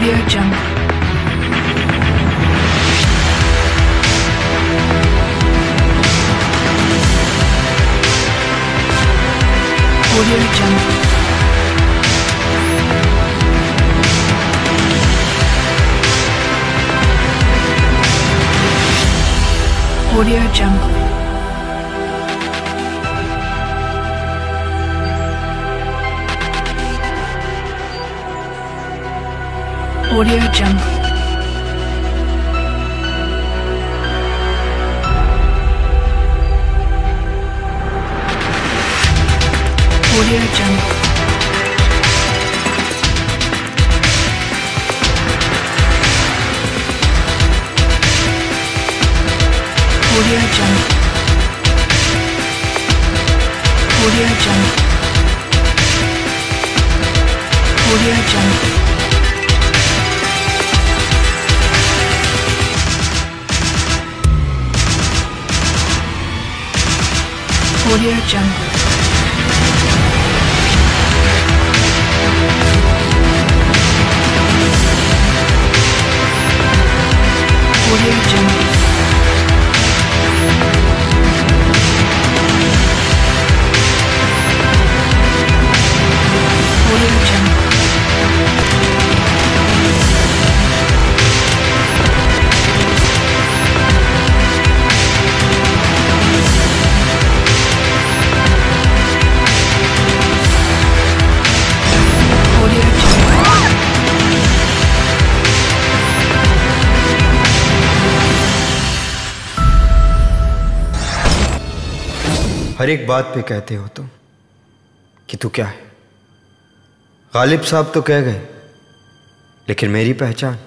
Audio Jungle. हर एक बात पे कहते हो तुम कि तू क्या है? गालिब साहब तो कह गए, लेकिन मेरी पहचान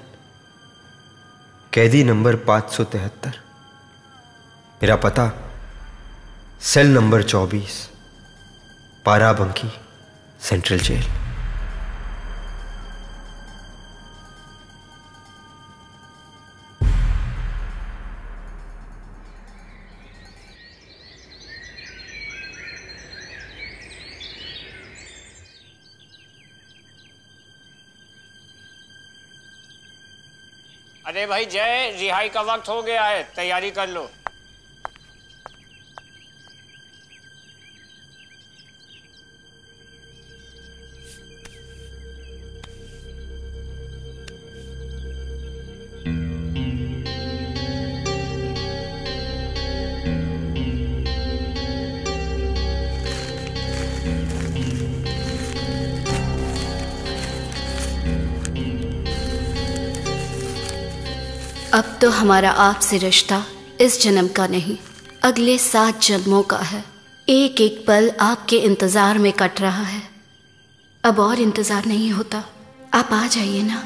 कैदी नंबर पाँच सौ तिहत्तर। मेरा पता सेल नंबर चौबीस, पाराबंकी सेंट्रल जेल। भाई जय रिहाई का वक्त हो गया है तैयारी कर लो। अब तो हमारा आपसे रिश्ता इस जन्म का नहीं, अगले सात जन्मों का है। एक एक पल आपके इंतज़ार में कट रहा है। अब और इंतज़ार नहीं होता। आप आ जाइए ना।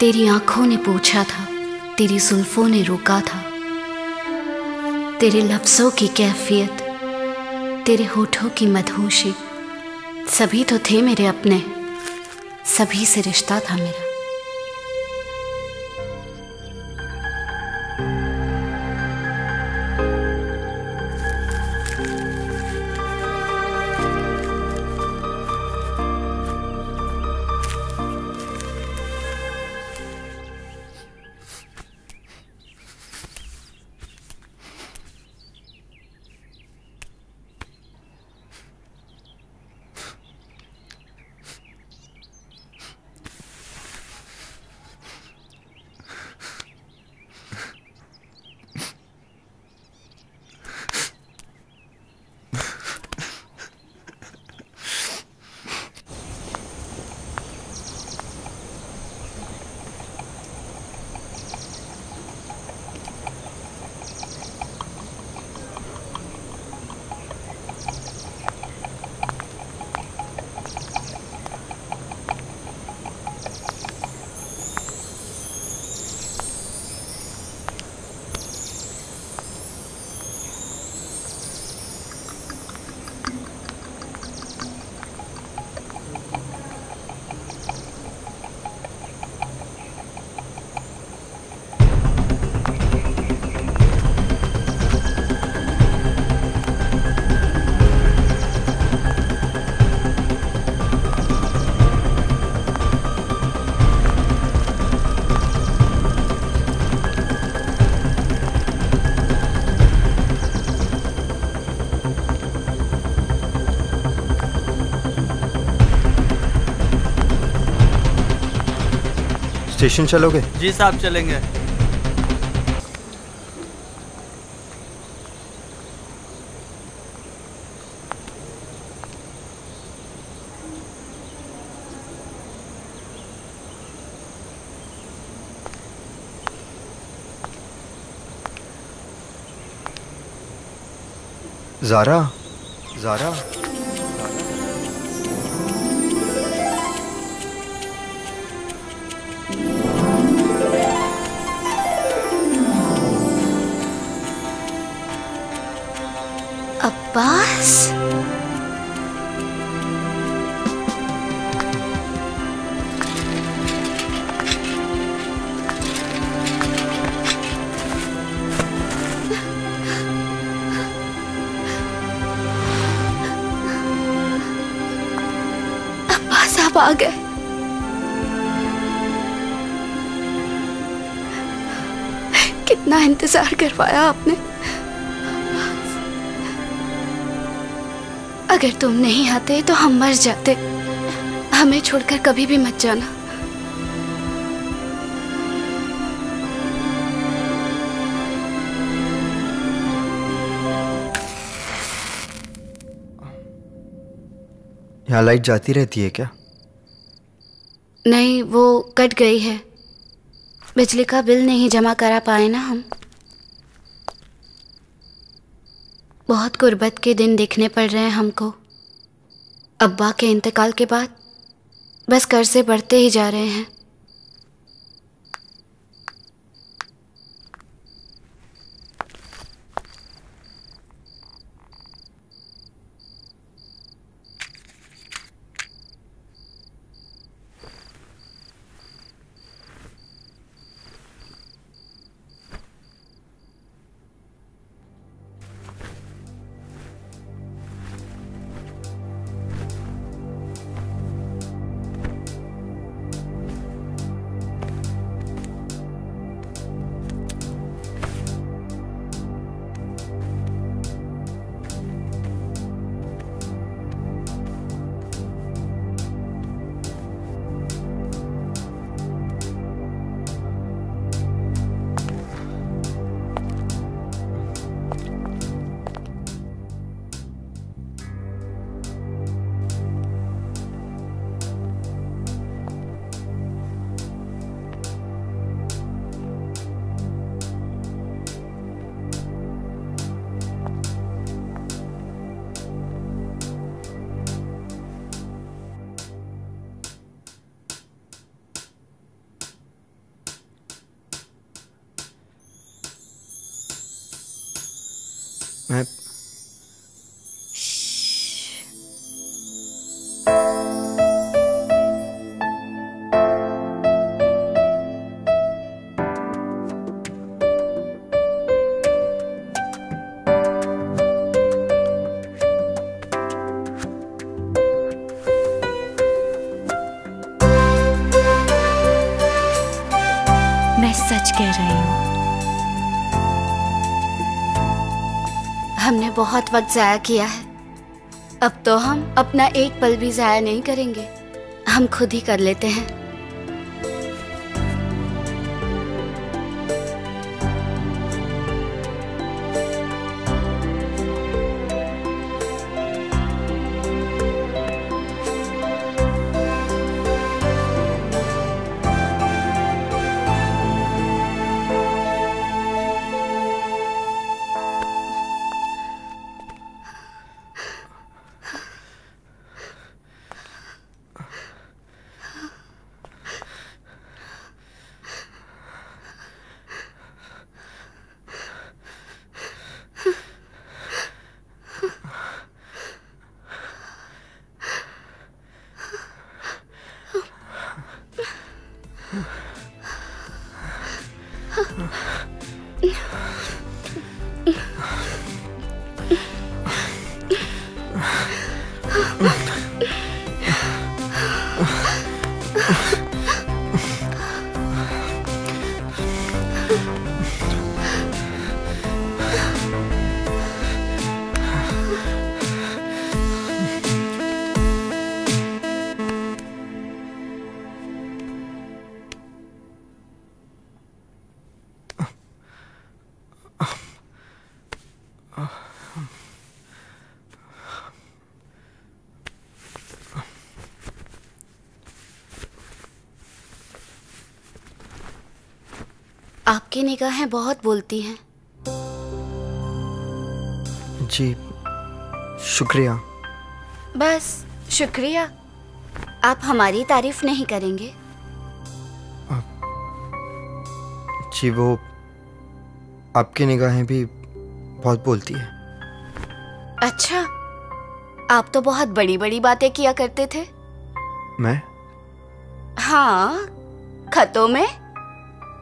तेरी आँखों ने पूछा था, तेरी जुल्फों ने रोका था। तेरे लफ्जों की कैफियत, तेरे होठों की मधोशी सभी तो थे मेरे अपने। सभी से रिश्ता था मेरा। स्टेशन चलोगे? जी साहब चलेंगे। जारा जारा आप आ गए। कितना इंतज़ार करवाया आपने। अगर तुम नहीं आते तो हम मर जाते। हमें छोड़कर कभी भी मत जाना। यहाँ लाइट जाती रहती है क्या? नहीं वो कट गई है। बिजली का बिल नहीं जमा करा पाए ना हम? बहुत गुर्बत के दिन देखने पड़ रहे हैं हमको। अब्बा के इंतकाल के बाद बस कर्जे बढ़ते ही जा रहे हैं। बहुत वक्त जाया किया है। अब तो हम अपना एक पल भी जाया नहीं करेंगे। हम खुद ही कर लेते हैं। आपकी निगाहें बहुत बोलती हैं। जी शुक्रिया। बस शुक्रिया। आप हमारी तारीफ़ नहीं करेंगे। जी वो आपकी निगाहें भी बहुत बोलती है। अच्छा आप तो बहुत बड़ी बड़ी बातें किया करते थे। मैं? हाँ खतों में?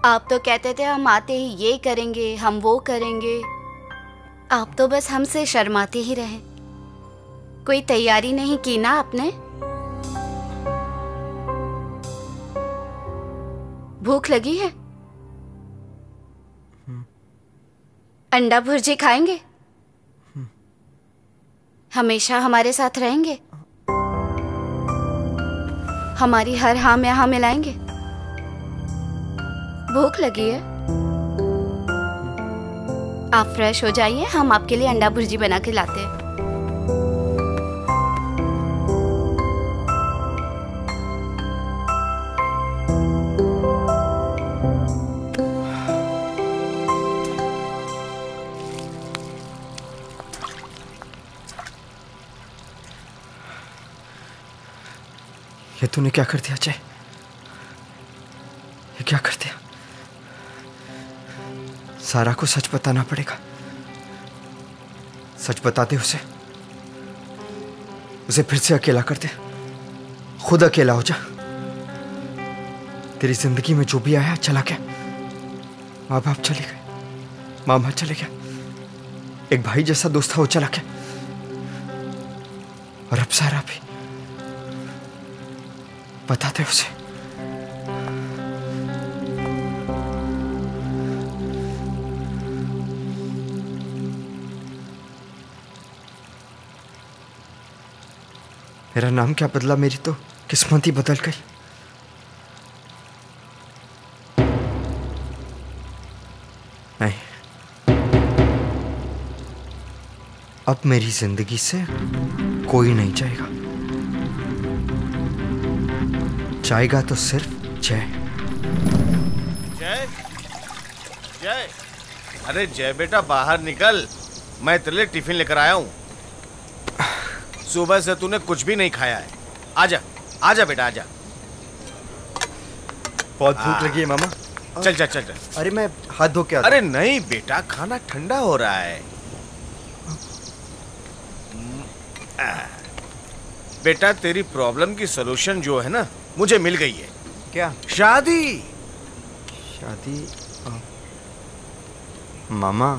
आप तो कहते थे हम आते ही ये करेंगे हम वो करेंगे। आप तो बस हमसे शर्माते ही रहे। कोई तैयारी नहीं की ना आपने? भूख लगी है? अंडा भुर्जी खाएँगे? हमेशा हमारे साथ रहेंगे? हमारी हर हाँ में हाँ मिलाएँगे? भूख लगी है। आप फ्रेश हो जाइए, हम आपके लिए अंडा भुर्जी बना के लाते हैं। ये तूने क्या कर दिया ये क्या कर दिया? सारा को सच बताना पड़ेगा। सच बता दे उसे। उसे फिर से अकेला कर दे। खुद अकेला हो जा। तेरी ज़िंदगी में जो भी आया, चला गया। माँ बाप चले गए। मामा चले गया एक भाई जैसा दोस्त था, वो चला गया। और अब सारा भी। बता दे उसे। मेरा नाम क्या बदला मेरी तो? किस्मत ही बदल गई। नहीं। अब मेरी ज़िंदगी से कोई नहीं जाएगा। जाएगा तो सिर्फ़ जय। जय? जय? अरे जय बेटा, बाहर निकल। मैं तेरे लिए टिफ़िन लेकर आया हूँ। सुबह से तूने कुछ भी नहीं खाया है। आजा आजा बेटा आजा। बहुत भूख लगी है मामा। चल चल चल चल। अरे मैं हाथ धो के अरे नहीं बेटा खाना ठंडा हो रहा है। बेटा तेरी प्रॉब्लम की सलूशन जो है ना मुझे मिल गई है। क्या? शादी। शादी? हाँ। मामा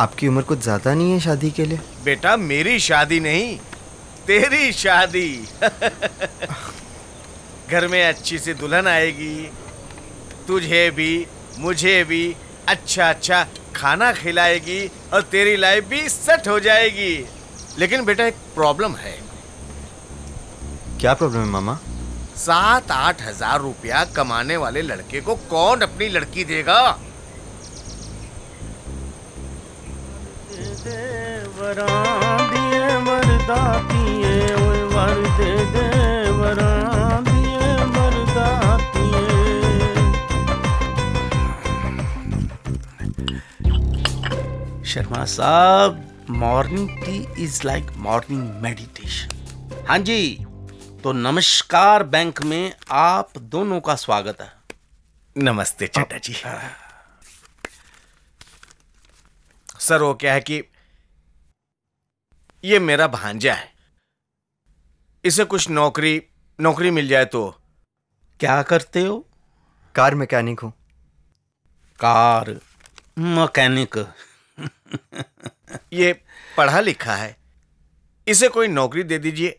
आपकी उम्र कुछ ज़्यादा नहीं है शादी के लिए? बेटा मेरी शादी नहीं तेरी शादी। घर में अच्छी सी दुल्हन आएगी तुझे भी मुझे भी अच्छा अच्छा खाना खिलाएगी और तेरी लाइफ भी सेट हो जाएगी। लेकिन बेटा एक प्रॉब्लम है। क्या प्रॉब्लम है मामा? सात आठ हज़ार रुपया कमाने वाले लड़के को कौन अपनी लड़की देगा? शर्मा साहब morning tea is like morning meditation हाँ जी तो नमस्कार बैंक में आप दोनों का स्वागत है। नमस्ते चड्डा जी। सर वो क्या है कि ये मेरा भांजा है। इसे कुछ नौकरी नौकरी मिल जाए तो। क्या करते हो? कार मैकेनिक हूँ। Car mechanic. ये पढ़ा लिखा है। इसे कोई नौकरी दे दीजिए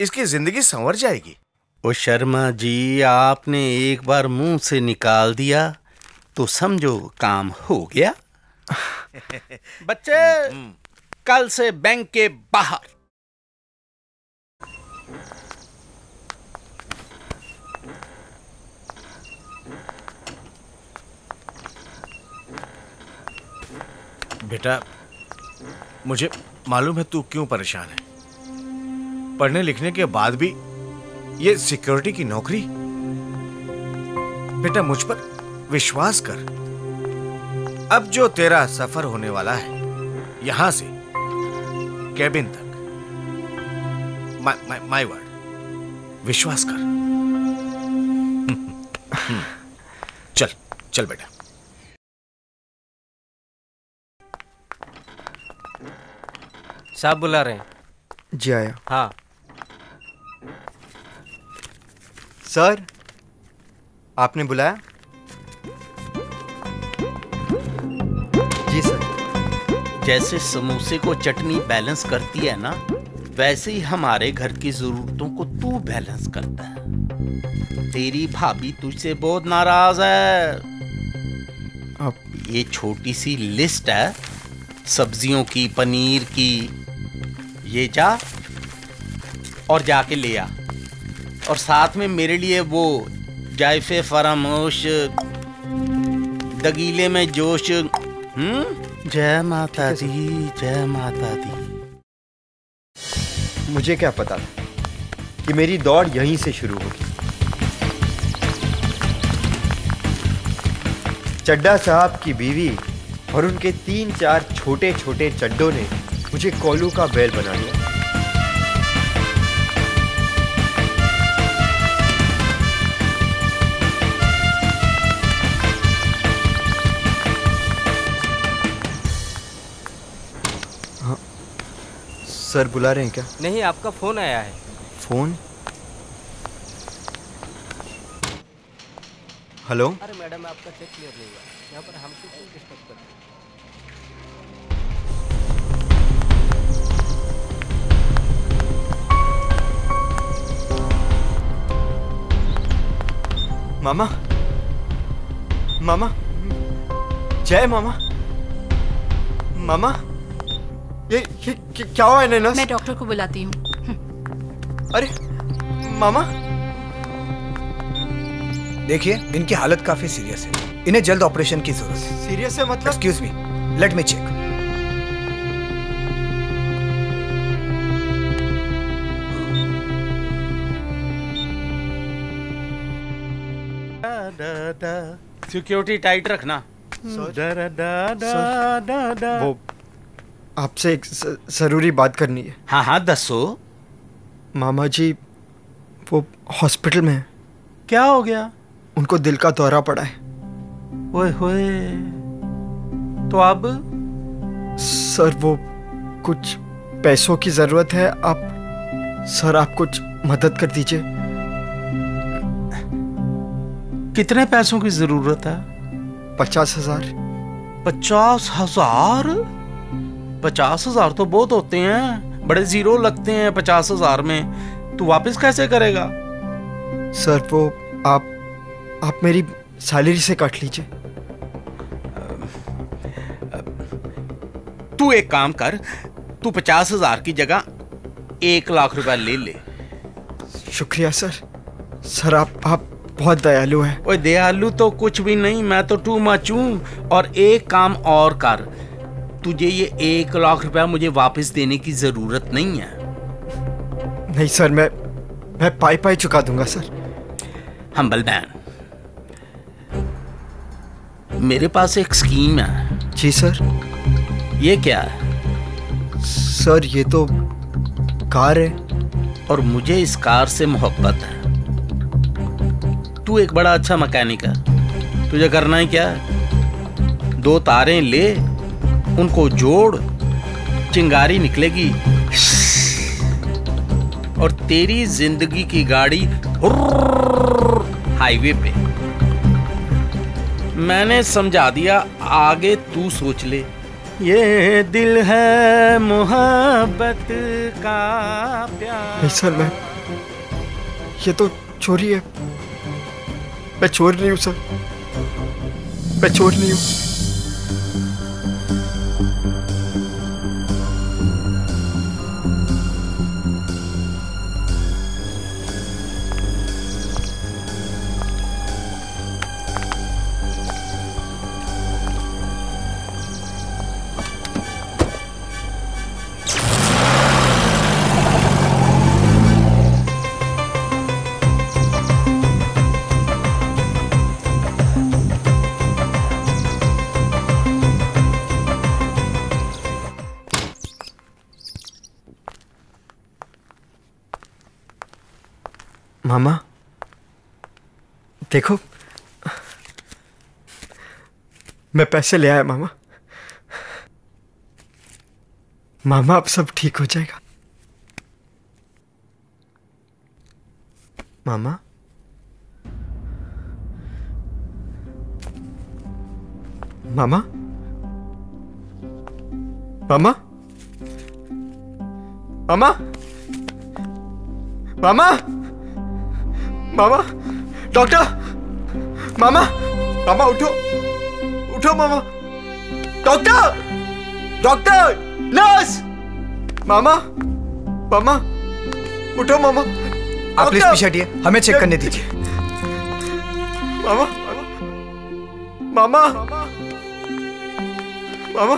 इसकी ज़िंदगी संवर जाएगी। ओ शर्मा जी आपने एक बार मुँह से निकाल दिया तो समझो काम हो गया। बच्चे! कल से बैंक के बाहर। बेटा, मुझे मालूम है तू क्यों परेशान है। पढ़ने लिखने के बाद भी ये सिक्योरिटी की नौकरी? बेटा, मुझ पर विश्वास कर। अब जो तेरा सफ़र होने वाला है, यहाँ से कैबिन तक। माय वर्ड विश्वास कर। चल चल बेटा। साहब बुला रहे हैं। जी आया। हाँ। सर आपने बुलाया? जैसे समोसे को चटनी बैलेंस करती है ना, वैसे ही हमारे घर की जरूरतों को तू बैलेंस करता है। तेरी भाभी तुझसे बहुत नाराज़ है। अब ये छोटी सी लिस्ट है, सब्जियों की, पनीर की। ये जा, और जाके ले आ। और साथ में मेरे लिए वो जायफे फरामोश, दगीले में जोश हम्म? जय माता दी, जय माता दी। मुझे क्या पता था कि मेरी दौड़ यहीं से शुरू होगी। चड्डा साहब की बीवी और उनके तीन चार छोटे छोटे चड्डों ने मुझे कोलू का बैल बना लिया सर बुला रहे हैं क्या? नहीं आपका फ़ोन आया है। फ़ोन? हेलो? अरे मैडम आपका चेक क्लियर नहीं हुआ। यहाँ पर हमको क्यों डिस्टर्ब करते हैं? मामा? मामा? जय मामा। मामा? ये, ये क्या क्या हुआ है मैं डॉक्टर को बुलाती हूँ। अरे मामा? देखिए इनकी हालत काफ़ी सीरियस है। इन्हें जल्द ऑपरेशन की ज़रूरत है। सीरियस है मतलब? Excuse me let me check security tight रखना। वो आपसे एक ज़रूरी बात करनी है। हाँ हाँ दसो। मामा जी वो हॉस्पिटल में है। क्या हो गया? उनको दिल का दौरा पड़ा है। ओए होए तो अब? सर वो कुछ पैसों की ज़रूरत है आप सर आप कुछ मदद कर दीजिए। कितने पैसों की ज़रूरत है? पचास हज़ार। पचास हज़ार? पचास हज़ार तो बहुत होते हैं। बड़े ज़ीरो लगते हैं पचास हज़ार में। तू वापस कैसे करेगा? सर वो आप आप मेरी सैलरी से काट लीजिए। तू एक काम कर तू पचास हज़ार की जगह एक लाख रुपया ले ले। शुक्रिया सर। सर आप आप बहुत दयालु हैं। ओए दयालु तो कुछ भी नहीं मैं तो टू मच हूँ। और एक काम और कर तुझे ये एक लाख रुपया मुझे वापस देने की ज़रूरत नहीं है। नहीं सर मैं मैं पाई पाई चुका दूँगा सर। हम्बल बैन मेरे पास एक स्कीम है। जी सर। ये क्या है? सर ये तो कार है। और मुझे इस कार से मोहब्बत है। तू एक बड़ा अच्छा मैकेनिक है। तुझे करना है क्या? दो तारें ले उनको जोड़, चिंगारी निकलेगी। और तेरी ज़िंदगी की गाड़ी हाईवे पे। मैंने समझा दिया, आगे तू सोच ले। ये दिल है मोहब्बत का प्यार। सर, मैं ये तो चोरी है। मैं चोर नहीं हूँ सर। मैं चोर नहीं हूँ। देखो। मैं पैसे ले आया, मामा। मामा, अब सब ठीक हो जाएगा। मामा? मामा? मामा? मामा? मामा? मामा? डॉक्टर? मामा मामा उठो उठो मामा डॉक्टर डॉक्टर नर्स मामा मामा उठो मामा आप प्लीज़ पीछे हटिए। हमें चेक करने दीजिए। मामा मामा मामा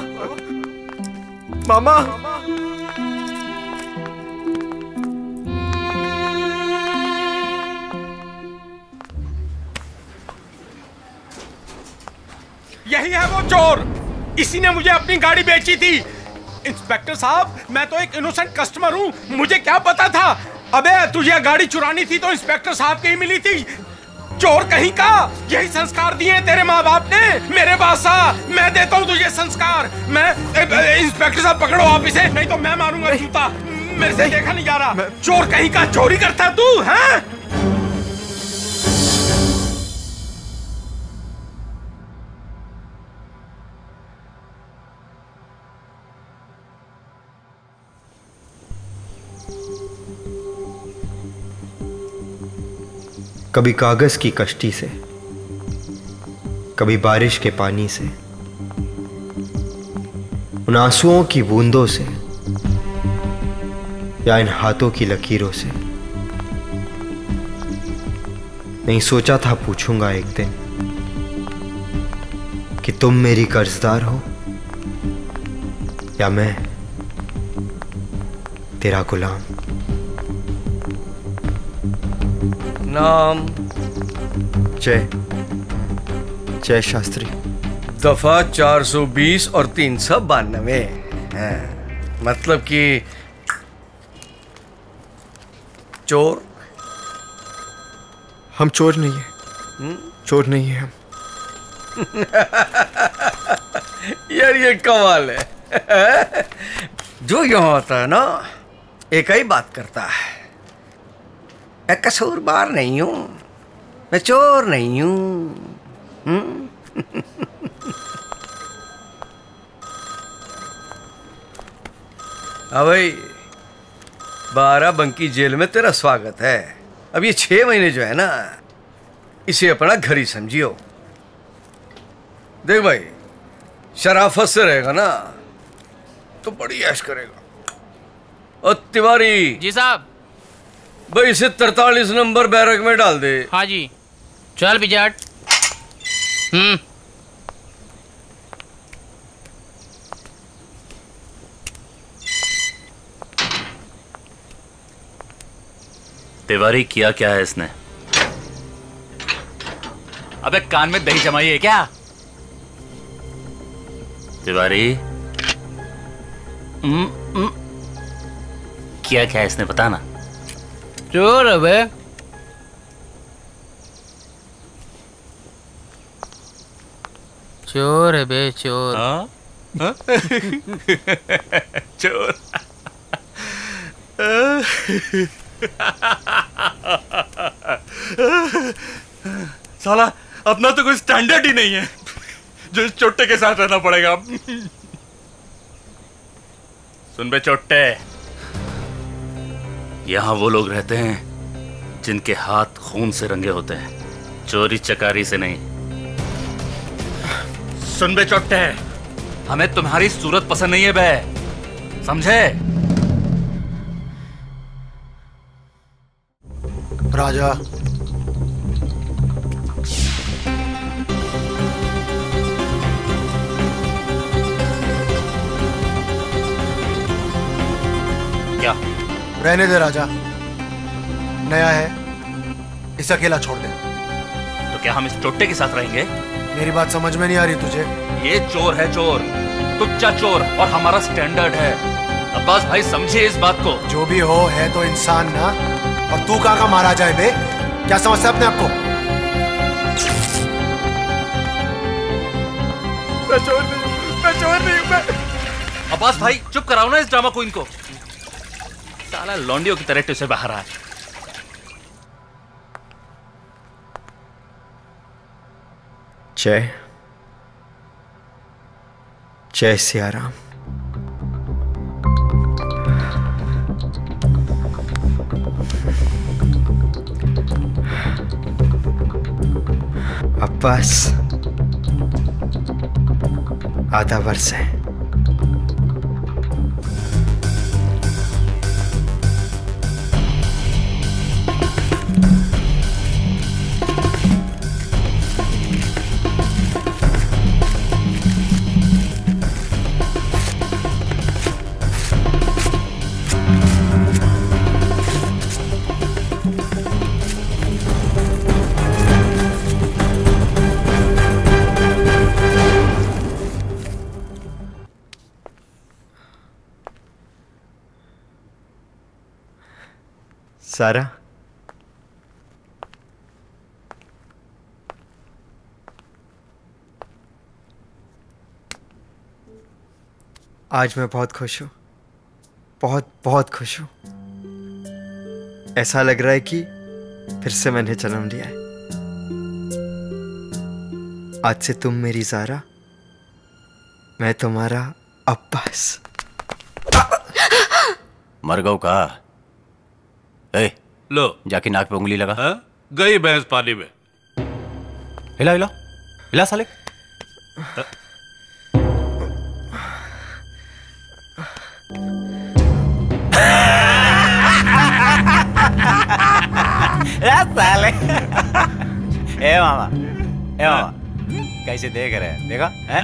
मामा यही है वो चोर। इसी ने मुझे अपनी गाड़ी बेची थी। इंस्पेक्टर साहब मैं तो एक इनोसेंट कस्टमर हूँ। मुझे क्या पता था? अबे तुझे गाड़ी चुरानी थी तो इंस्पेक्टर साहब की ही मिली थी। चोर कहीं का? यही संस्कार दिए तेरे माँ बाप ने? मेरे पास आ मैं देता हूँ तुझे संस्कार। मैं इंस्पेक्टर साहब पकड़ो आप इसे नहीं तो मैं मारूँगा जूता। मेरे से देखा नहीं जा रहा। चोर कहीं का? चोरी करता तू हैं? कभी कागज़ की कश्ती से, कभी बारिश के पानी से, उन आंसुओं की बूंदों से, या इन हाथों की लकीरों से। नहीं सोचा था पूछूँगा एक दिन कि तुम मेरी कर्जदार हो, या मैं तेरा गुलाम। नाम? जय। जय शास्त्री। दफ़ा 420 और तीन सौ बानवे। मतलब कि चोर। हम चोर नहीं है। हुँ? चोर नहीं है हम। यार ये कमाल है। जो यहाँ होता है ना एक ही बात करता है। मैं कसूरबार नहीं हूँ मैं चोर नहीं हूँ। हम्म? हाँ भाई बारह बंकी जेल में तेरा स्वागत है। अब ये छह महीने जो है ना इसे अपना घर ही समझियो। देख भाई शराफत से रहेगा ना तो बड़ी ऐश करेगा। और तिवारी। जी साहब। भाई इसे तरतालीस नंबर बैरक में डाल दे। हाँ जी। चल बिजाट हम्म। तिवारी किया क्या है इसने? अबे कान में दही जमाई है क्या? तिवारी? हम्म, हम्म। क्या है इसने बताना। चोर है बे चोर है बे चोर हाँ? हाँ? चोर साला, अपना तो कोई स्टैंडर्ड ही नहीं है। जो इस चोटे के साथ रहना पड़ेगा। सुन बे चोट्टे यहाँ वो लोग रहते हैं जिनके हाथ खून से रंगे होते हैं। चोरी चकारी से नहीं। सुन बे चोट्टे हमें तुम्हारी सूरत पसंद नहीं है बे। समझे? राजा। क्या? रहने दे राजा। नया है। इसे अकेला छोड़ दे। तो क्या हम इस चोट्टे के साथ रहेंगे? मेरी बात समझ में नहीं आ रही तुझे। ये चोर है चोर। तुच्चा चोर और हमारा स्टैंडर्ड है। अब्बास भाई समझिए इस बात को। जो भी हो है तो इंसान ना। और तू कहा का महाराजा है बे? क्या समझता है अपने आप को? मैं चोर नहीं मैं चोर नहीं मैं अब्बास भाई चुप कराओ ना इस ड्रामा को को। साला लौंडियों की तरह से बाहर आए जय। जय सियाराम। अब्बास आधा वर्ष है। सारा आज मैं बहुत खुश हूँ। बहुत बहुत खुश हूँ। ऐसा लग रहा है कि फिर से मैंने जन्म लिया है। आज से तुम मेरी जारा मैं तुम्हारा अब्बास। मर गऊ का? ए लो। जाके नाक पे उंगली लगा। हाँ? गई भैंस पानी में। हिला हिला। हिला साले। साले। ए मामा। ए मामा। कैसे देख रहे हैं? देखा हैं?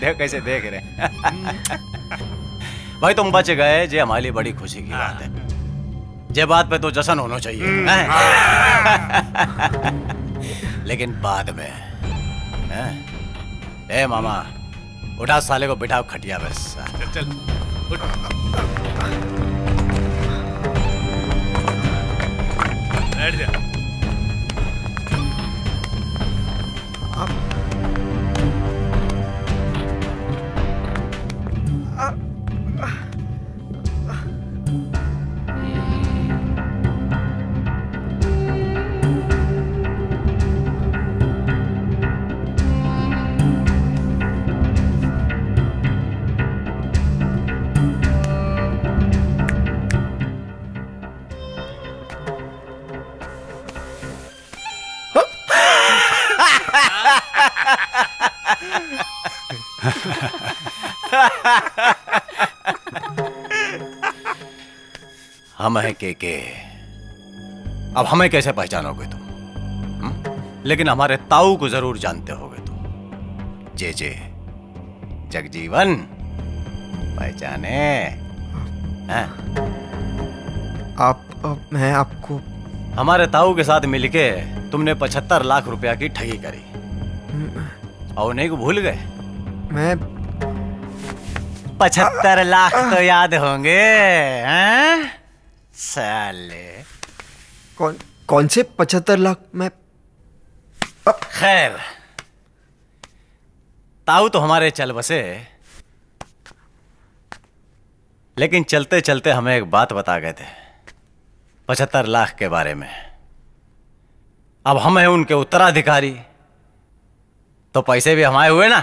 देखो कैसे देख रहे हैं? भाई तुम बच गए जे हमारे लिए बड़ी खुशी की बात है। जे बात पे तो जशन होना चाहिए हैं? लेकिन बाद में ए मामा उठा साले को बिठाओ खटिया बस चल बैठ जा। हम हैं के के अब हमें कैसे पहचानोगे तुम हम्म? लेकिन हमारे ताऊ को ज़रूर जानते होगे तुम जे जे जगजीवन पहचाने हैं? आप अब मैं आपको हमारे ताऊ के साथ मिलके तुमने पचहत्तर लाख रुपया की ठगी करी और उन्हें को भूल गए मैं पचहत्तर लाख तो याद होंगे हैं? साले कौन कौन से पचहत्तर लाख मैं खैर ताऊ तो हमारे चल बसे। लेकिन चलते चलते हमें एक बात बता गए थे पचहत्तर लाख के बारे में। अब हम हैं उनके उत्तराधिकारी तो पैसे भी हमारे हुए ना?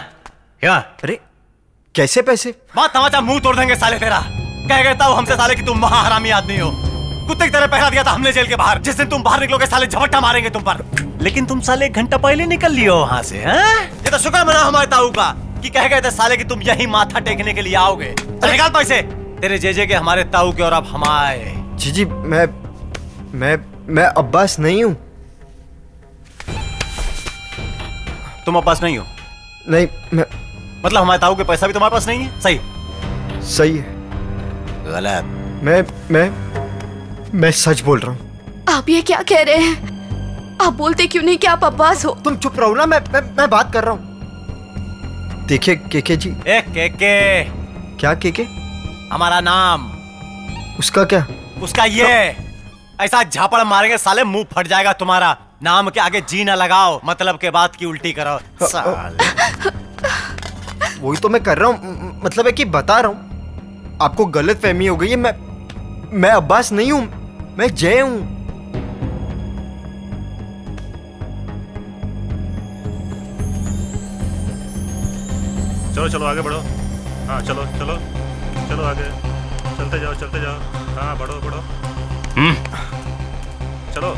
क्या अरे कैसे पैसे? बात तमाचा मुँह तोड़ देंगे साले तेरा। कह गए ताऊ हमसे साले कि तुम महाहरामी आदमी हो। कुत्ते की तरह पहरा दिया था हमने जेल के बाहर। जिस दिन तुम बाहर निकलोगे साले झपट्टा मारेंगे तुम पर। लेकिन तुम साले एक घंटा पहले निकल लियो वहाँ से हैं? ये तो शुक्र मना हमारे ताऊ का कि कह गए थे साले कि तुम यही माथा टेकने के लिए आओगे। चल निकाल पैसे। तेरे जेजे के हमारे ताऊ के और अब हमारे जी जी मैं मैं मैं अब्बास नहीं हूँ। तुम अब्बास नहीं हो? नहीं मैं मतलब हमारे ताऊ के पैसा भी तुम्हारे पास नहीं है? सही। सही है। गलत। मैं मैं मैं सच बोल रहा हूँ। आप ये क्या कह रहे हैं? आप बोलते क्यों नहीं कि आप अब्बास हो? तुम चुप रहो ना मैं मैं, मैं बात कर रहा हूँ। देखिए केके जी। ए के के क्या केके? हमारा नाम। उसका क्या? उसका ये। ऐसा झापड़ मारेंगे साले मुँह फट जाएगा तुम्हारा। नाम के आगे जी ना लगाओ मतलब के बात की उल्टी करो। साले। वही तो मैं कर रहा हूँ मतलब है कि बता रहा हूँ। आपको गलत फहमी हो गई है मैं मैं अब्बास नहीं हूँ। मैं जय हूँ। चलो चलो आगे बढ़ो। हाँ चलो चलो चलो आगे। चलते जाओ चलते जाओ। हाँ बढ़ो बढ़ो। चलो।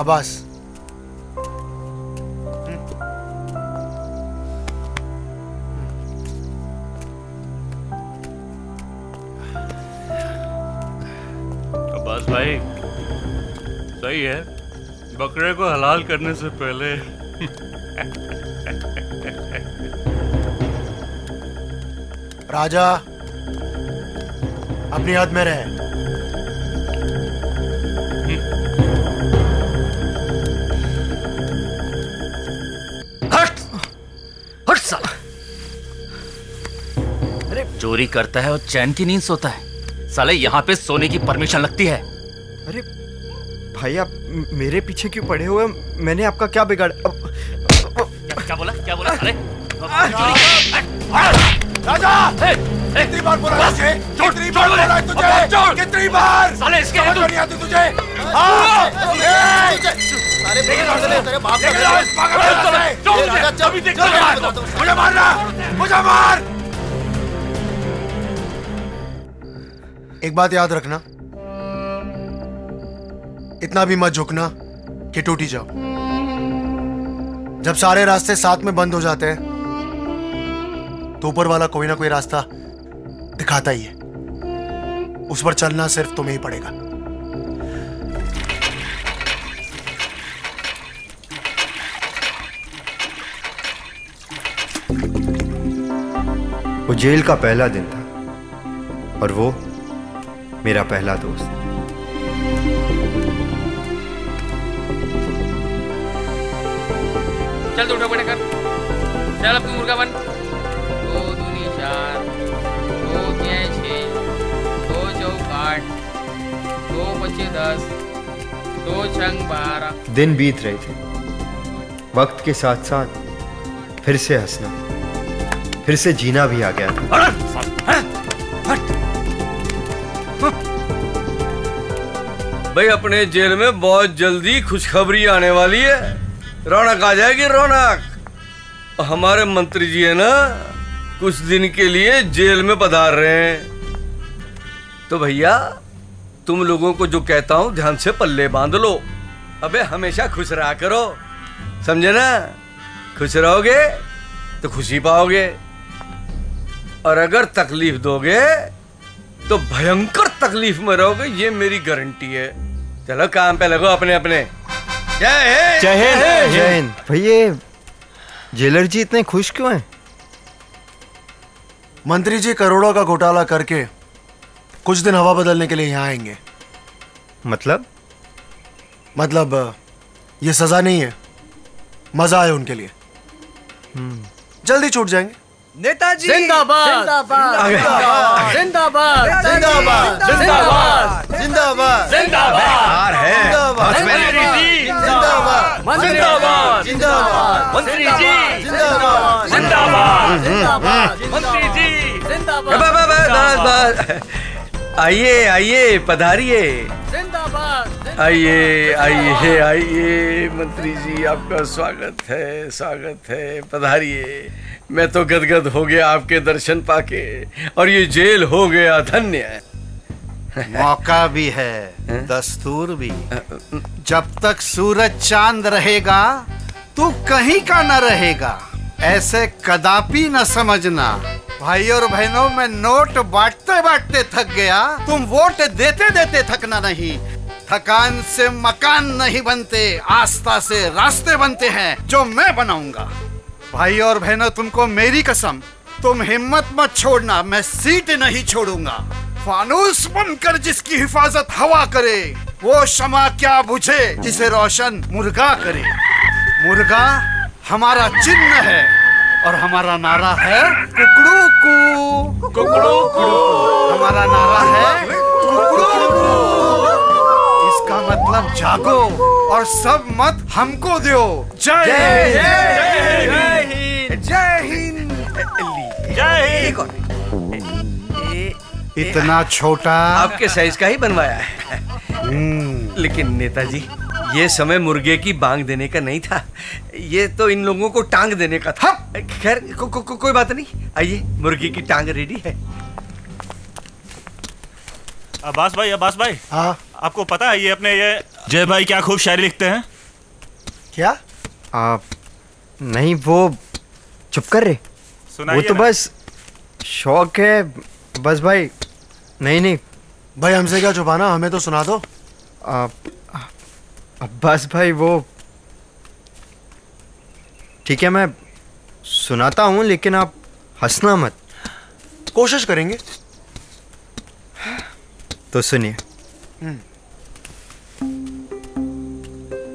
अब्बास अब्बास भाई सही है बकरे को हलाल करने से पहले राजा अपनी हद में रहे चोरी करता है और चैन की नींद सोता है। साले यहाँ पे सोने की परमिशन लगती है। अरे भाई आप मेरे पीछे क्यों पड़े हुए मैंने आपका क्या बिगाड़ अब क्या बोला? क्या बोला? अरे राजा! कितनी बार बोला तुझे? कितनी बार बोला। है तुझे? कितनी बार? साले इसके समझ नहीं आती तुझे? हाँ! सारे तेरे बाप को राजा, चल। मुझे मारना मुझे मार। एक बात याद रखना। इतना भी मत झुकना कि टूट जाओ। जब सारे रास्ते साथ में बंद हो जाते हैं तो ऊपर वाला कोई ना कोई रास्ता दिखाता ही है। उस पर चलना सिर्फ़ तुम्हें ही पड़ेगा। वो जेल का पहला दिन था, और वो मेरा पहला दोस्त। चल तो उठो कर चल अब तू मुर्गा बन। दो दूनी चार दो छः छः दो चौक आठ दो पच्चीस दस दो छंग बारह। दिन बीत रहे थे। वक्त के साथ साथ फिर से हंसना फिर से जीना भी आ गया था। भाई, अपने जेल में बहुत जल्दी खुशखबरी आने वाली है। रौनक आ जाएगी, रौनक। हमारे मंत्री जी है ना, कुछ दिन के लिए जेल में पधार रहे हैं। तो भैया, तुम लोगों को जो कहता हूँ, ध्यान से पल्ले बाँध लो। अबे, हमेशा खुश रहा करो। समझे ना? खुश रहोगे तो खुशी पाओगे। और अगर तकलीफ़ दोगे तो भयंकर तकलीफ़ में रहोगे ये मेरी गारंटी है। चलो काम पे लगो अपने अपने। जय हिंद। जय हिंद। भैया जेलर जी इतने खुश क्यों हैं? मंत्री जी करोड़ों का घोटाला करके कुछ दिन हवा बदलने के लिए यहाँ आएँगे। मतलब? मतलब ये सजा नहीं है। मज़ा है उनके लिए। जल्दी छूट जाएँगे। नेताजी जिंदाबाद जिंदाबाद जिंदाबाद जिंदाबाद जिंदाबाद जिंदाबाद जिंदाबाद है मंत्री जिंदाबाद जिंदाबाद जिंदाबाद मंत्री जी जिंदाबाद जिंदाबाद जिंदाबाद मंत्री जी जिंदाबाद आइए आइए पधारिए जिंदाबाद आइए आइए आइए मंत्री जी आपका स्वागत है स्वागत है पधारिए मैं तो गदगद हो गया आपके दर्शन पाके और ये जेल हो गया धन्य मौका भी है दस्तूर भी। जब तक सूरज चाँद रहेगा तू कहीं का न रहेगा। ऐसे कदापि न समझना। भाई और बहनों मैं नोट बांटते बांटते थक गया। तुम वोट देते देते थकना नहीं। थकान से मकान नहीं बनते आस्था से रास्ते बनते हैं जो मैं बनाऊँगा। भाई और बहनों तुमको मेरी कसम तुम हिम्मत मत छोड़ना मैं सीट नहीं छोड़ूँगा। फानूस बनकर जिसकी हिफाजत हवा करे वो क्षमा क्या बुझे जिसे रोशन मुर्गा करे। मुर्गा हमारा चिन्ह है और हमारा नारा है कुकड़ू कू कुकड़ू कू हमारा नारा है कुकड़ू कू इसका मतलब जागो और सब मत हमको दो जय जय हिंद। जय हिंद। इतना छोटा। आपके साइज़ का ही बनवाया है। लेकिन नेताजी ये समय मुर्गे की बांग देने का नहीं था। ये तो इन लोगों को टांग देने का था। खैर को, को, को, कोई बात नहीं। आइए मुर्गी की टांग रेडी है। अब्बास भाई अब्बास भाई। हाँ। आपको पता है ये अपने ये जय भाई क्या खूब शायरी लिखते हैं? क्या? आप नहीं वो चुप कर रहे वो तो ना। बस शौक है। बस भाई नहीं नहीं। भाई हमसे क्या छुपाना? हमें तो सुना दो। आप अब्बास भाई वो ठीक है मैं सुनाता हूँ लेकिन आप हंसना मत। कोशिश करेंगे। तो सुनिए।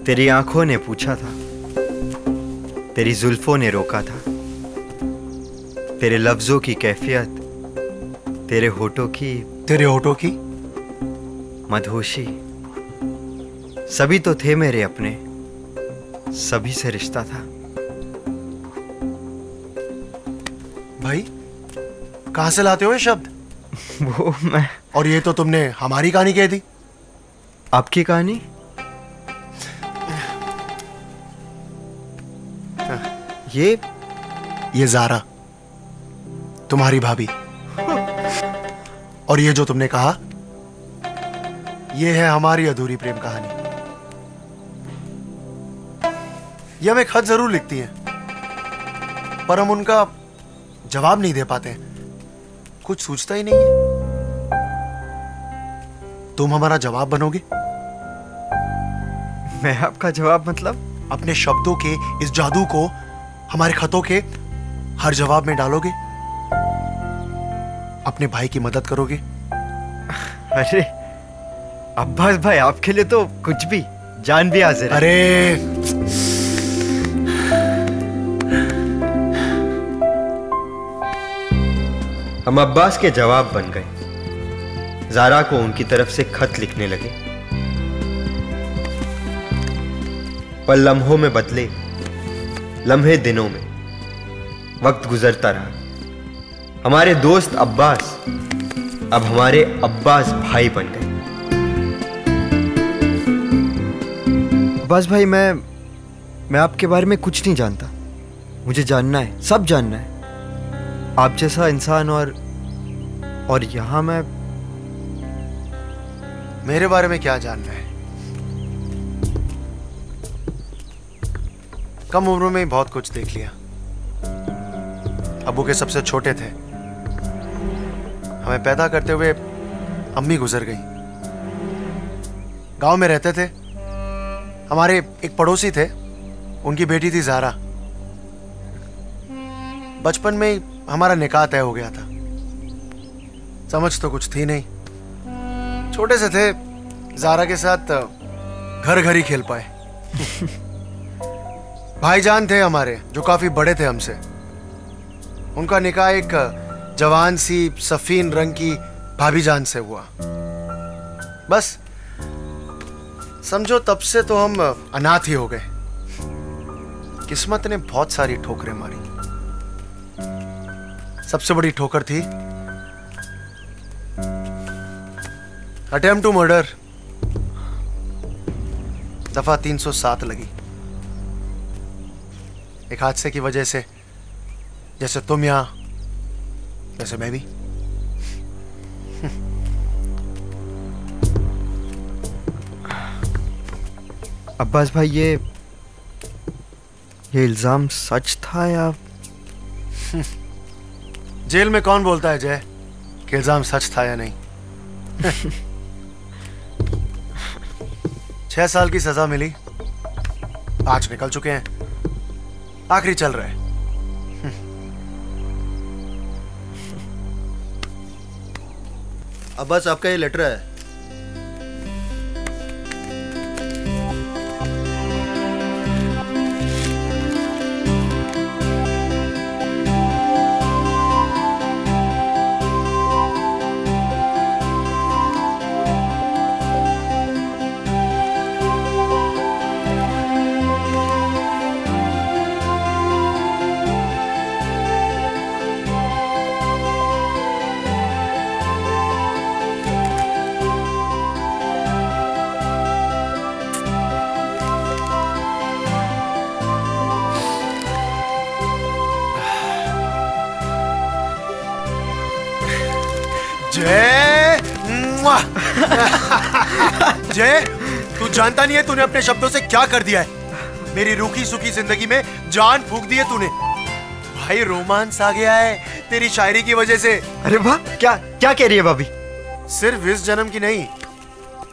तेरी आँखों ने पूछा था तेरी जुल्फों ने रोका था। तेरे लफ्जों की कैफियत तेरे होठों की तेरे होठों की? मधोशी सभी तो थे मेरे अपने सभी से रिश्ता था। भाई कहाँ से लाते हो ये शब्द? वो मैं और ये तो तुमने हमारी कहानी कह दी। आपकी कहानी? ये ये जारा। तुम्हारी भाभी। और ये जो तुमने कहा ये है हमारी अधूरी प्रेम कहानी। ये हम खत ज़रूर लिखती हैं पर हम उनका जवाब नहीं दे पाते हैं। कुछ सूझता ही नहीं है। तुम हमारा जवाब बनोगे? मैं आपका जवाब मतलब? अपने शब्दों के इस जादू को हमारे खतों के हर जवाब में डालोगे? अपने भाई की मदद करोगे? अरे अब्बास भाई आपके लिए तो कुछ भी जान भी हाजिर अरे हम अब्बास के जवाब बन गए। जारा को उनकी तरफ़ से खत लिखने लगे। पर लम्हों में बदले लम्हे दिनों में वक्त गुजरता रहा। हमारे दोस्त अब्बास, अब हमारे अब्बास भाई बन गए। अब्बास भाई, मैं मैं आपके बारे में कुछ नहीं जानता। मुझे जानना है, सब जानना है। आप जैसा इंसान और और यहाँ मैं, मेरे बारे में क्या जानना है? कम उम्र में ही बहुत कुछ देख लिया। अबू के सबसे छोटे थे। हमें पैदा करते हुए अम्मी गुजर गई। गाँव में रहते थे। हमारे एक पड़ोसी थे। उनकी बेटी थी जारा। बचपन में हमारा निकाह तय हो गया था। समझ तो कुछ थी नहीं। छोटे से थे, जारा के साथ घर घर ही खेल पाए। भाईजान थे हमारे, जो काफ़ी बड़े थे हमसे। उनका निकाह एक जवान सी सफीन रंग की भाभी जान से हुआ। बस, समझो तब से तो हम अनाथ ही हो गए। किस्मत ने बहुत सारी ठोकरें मारी। सबसे बड़ी ठोकर थी, अटेम्प्ट टू मर्डर। दफ़ा 307 लगी। एक हादसे की वजह से, जैसे तुम यहाँ That's a baby. अब्बास भाई ये ये इल्ज़ाम सच था या जेल में कौन बोलता है जय? कि इल्ज़ाम सच था या नहीं? छह साल की सजा मिली। आज निकल चुके हैं। आखिरी चल रहे हैं। अब्बास आपका ये लेटर है। जय तू जानता नहीं है तूने अपने शब्दों से क्या कर दिया है। मेरी रूखी सुखी ज़िंदगी में जान फूक दी है तूने। भाई रोमांस आ गया है तेरी शायरी की वजह से। अरे वाह क्या क्या कह रही है भाभी? सिर्फ़ इस जन्म की नहीं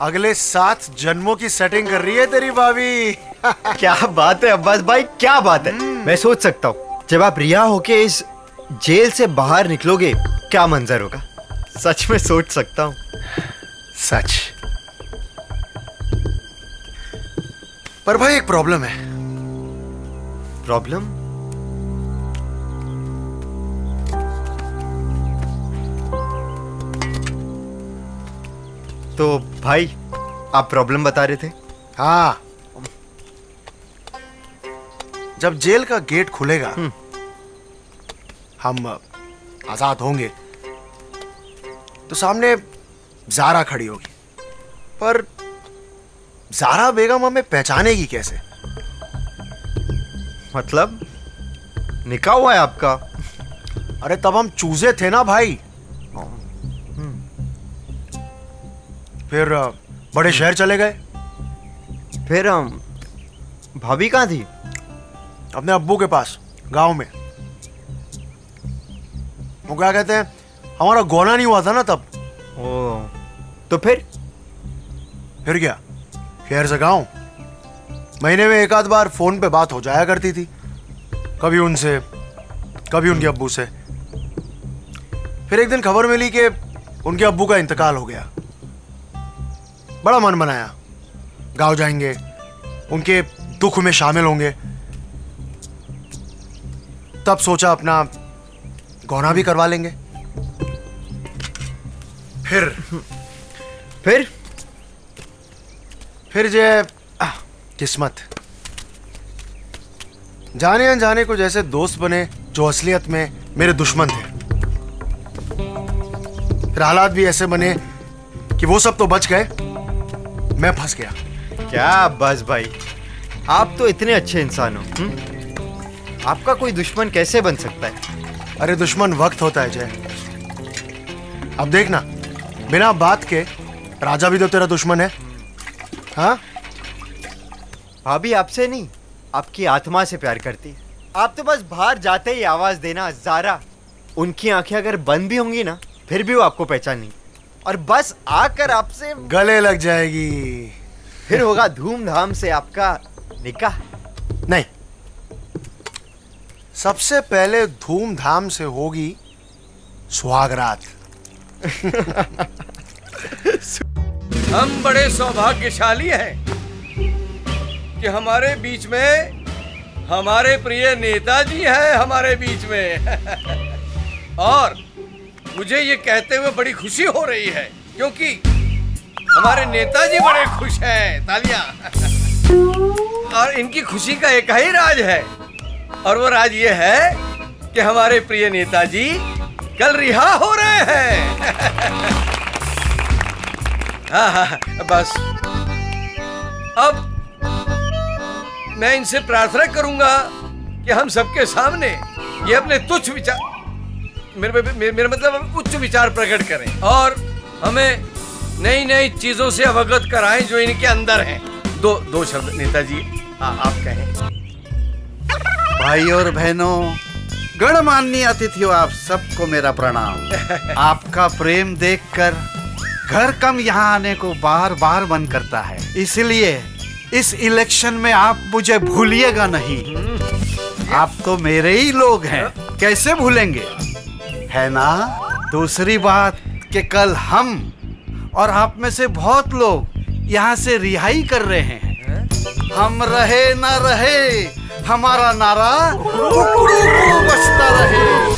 अगले सात जन्मों की सेटिंग कर रही है तेरी भाभी। क्या बात है अब्बास भाई क्या बात है। मैं सोच सकता हूँ जब आप रिहा होके इस जेल से बाहर निकलोगे क्या मंजर होगा? सच में सोच सकता हूँ। सच। पर भाई एक प्रॉब्लम है। प्रॉब्लम तो भाई आप प्रॉब्लम बता रहे थे? हाँ। जब जेल का गेट खुलेगा हम आज़ाद होंगे। तो सामने जारा खड़ी होगी। पर जारा बेगम हमें पहचानेगी कैसे? मतलब? निकाह हुआ है आपका? अरे तब हम चूजे थे ना भाई। फिर बड़े शहर चले गए। फिर हम भाभी कहाँ थी? अपने अब्बू के पास गाँव में। वो क्या कहते हैं हमारा गोना नहीं हुआ था ना तब। ओ तो फिर? फिर क्या? से गाँव। महीने में एक आध बार फ़ोन पे बात हो जाया करती थी। कभी उनसे, कभी उनके अब्बू से। फिर एक दिन खबर मिली कि उनके अब्बू का इंतकाल हो गया। बड़ा मन बनाया। गाँव जाएँगे, उनके दुख में शामिल होंगे। तब सोचा अपना गौना भी करवा लेंगे। फिर फिर? फिर जे किस्मत। जाने अनजाने कुछ ऐसे दोस्त बने जो असलियत में मेरे दुश्मन थे। फिर हालात भी ऐसे बने कि वो सब तो बच गए। मैं फंस गया। क्या बस भाई। आप तो इतने अच्छे इंसान हो हुँ? आपका कोई दुश्मन कैसे बन सकता है? अरे दुश्मन वक्त होता है जय। अब देखना बिना बात के राजा भी तो तेरा दुश्मन है। हाँ? भाभी आपसे नहीं आपकी आत्मा से प्यार करती है। आप तो बस बाहर जाते ही आवाज़ देना जारा। उनकी आँखें अगर बंद भी होंगी ना फिर भी वो आपको पहचानेंगी। और बस आकर आपसे गले लग जाएगी। फिर होगा धूमधाम से आपका निकाह। नहीं। सबसे पहले धूमधाम से होगी सुहागरात। हम बड़े सौभाग्यशाली हैं कि हमारे बीच में, हमारे प्रिय नेताजी हैं हमारे बीच में। और मुझे ये कहते हुए बड़ी खुशी हो रही है, क्योंकि हमारे नेताजी बड़े खुश हैं, तालियाँ। और इनकी खुशी का एक ही राज है, और वो राज ये है कि हमारे प्रिय नेताजी कल रिहा हो रहे हैं। हाँ, हाँ हाँ बस। अब मैं इनसे प्रार्थना करूँगा कि हम सबके सामने ये अपने तुच्छ विचार मेरे मेरे, मेरे मतलब उच्च विचार प्रकट करें और हमें नई नई चीज़ों से अवगत कराएँ जो इनके अंदर हैं। दो दो शब्द नेताजी आप कहें। भाई और बहनों गणमान्य अतिथियों आप सबको मेरा प्रणाम। आपका प्रेम देखकर घर कम यहाँ आने को बार बार मन करता है। इसलिए इस इलेक्शन में आप मुझे भूलिएगा नहीं। आप तो मेरे ही लोग हैं। कैसे भूलेंगे? है ना? दूसरी बात कि कल हम और आप में से बहुत लोग यहाँ से रिहाई कर रहे हैं। हम रहे ना रहे, हमारा नारा बचता रहे।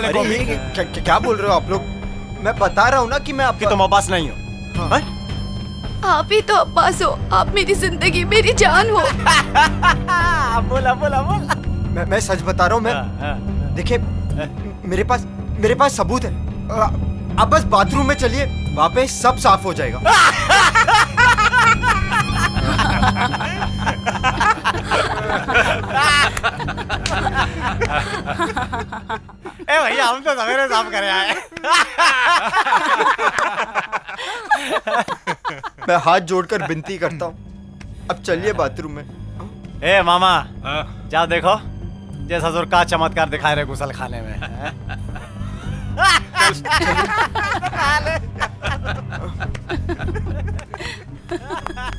काट दूँ क्या बोल रहे हो आप लोग मैं बता रहा हूँ ना कि मैं आपकी तुम अब्बास नहीं हो आप ही तो अब्बास हो आप मेरी ज़िंदगी मेरी जान हो बोला बोला बोला मैं मैं सच बता रहा हूँ मैं देखिए मेरे पास मेरे पास सबूत है आप बस बाथरूम में चलिए वहाँ पे सब साफ़ हो जाएगा भैया हम तो सवेरे साफ़ करे आए मैं हाथ जोड़कर विनती करता हूँ। अब चलिए बाथरूम में। ए मामा जाओ देखो ये ससुर का चमत्कार दिखा रहे गुसल खाने में।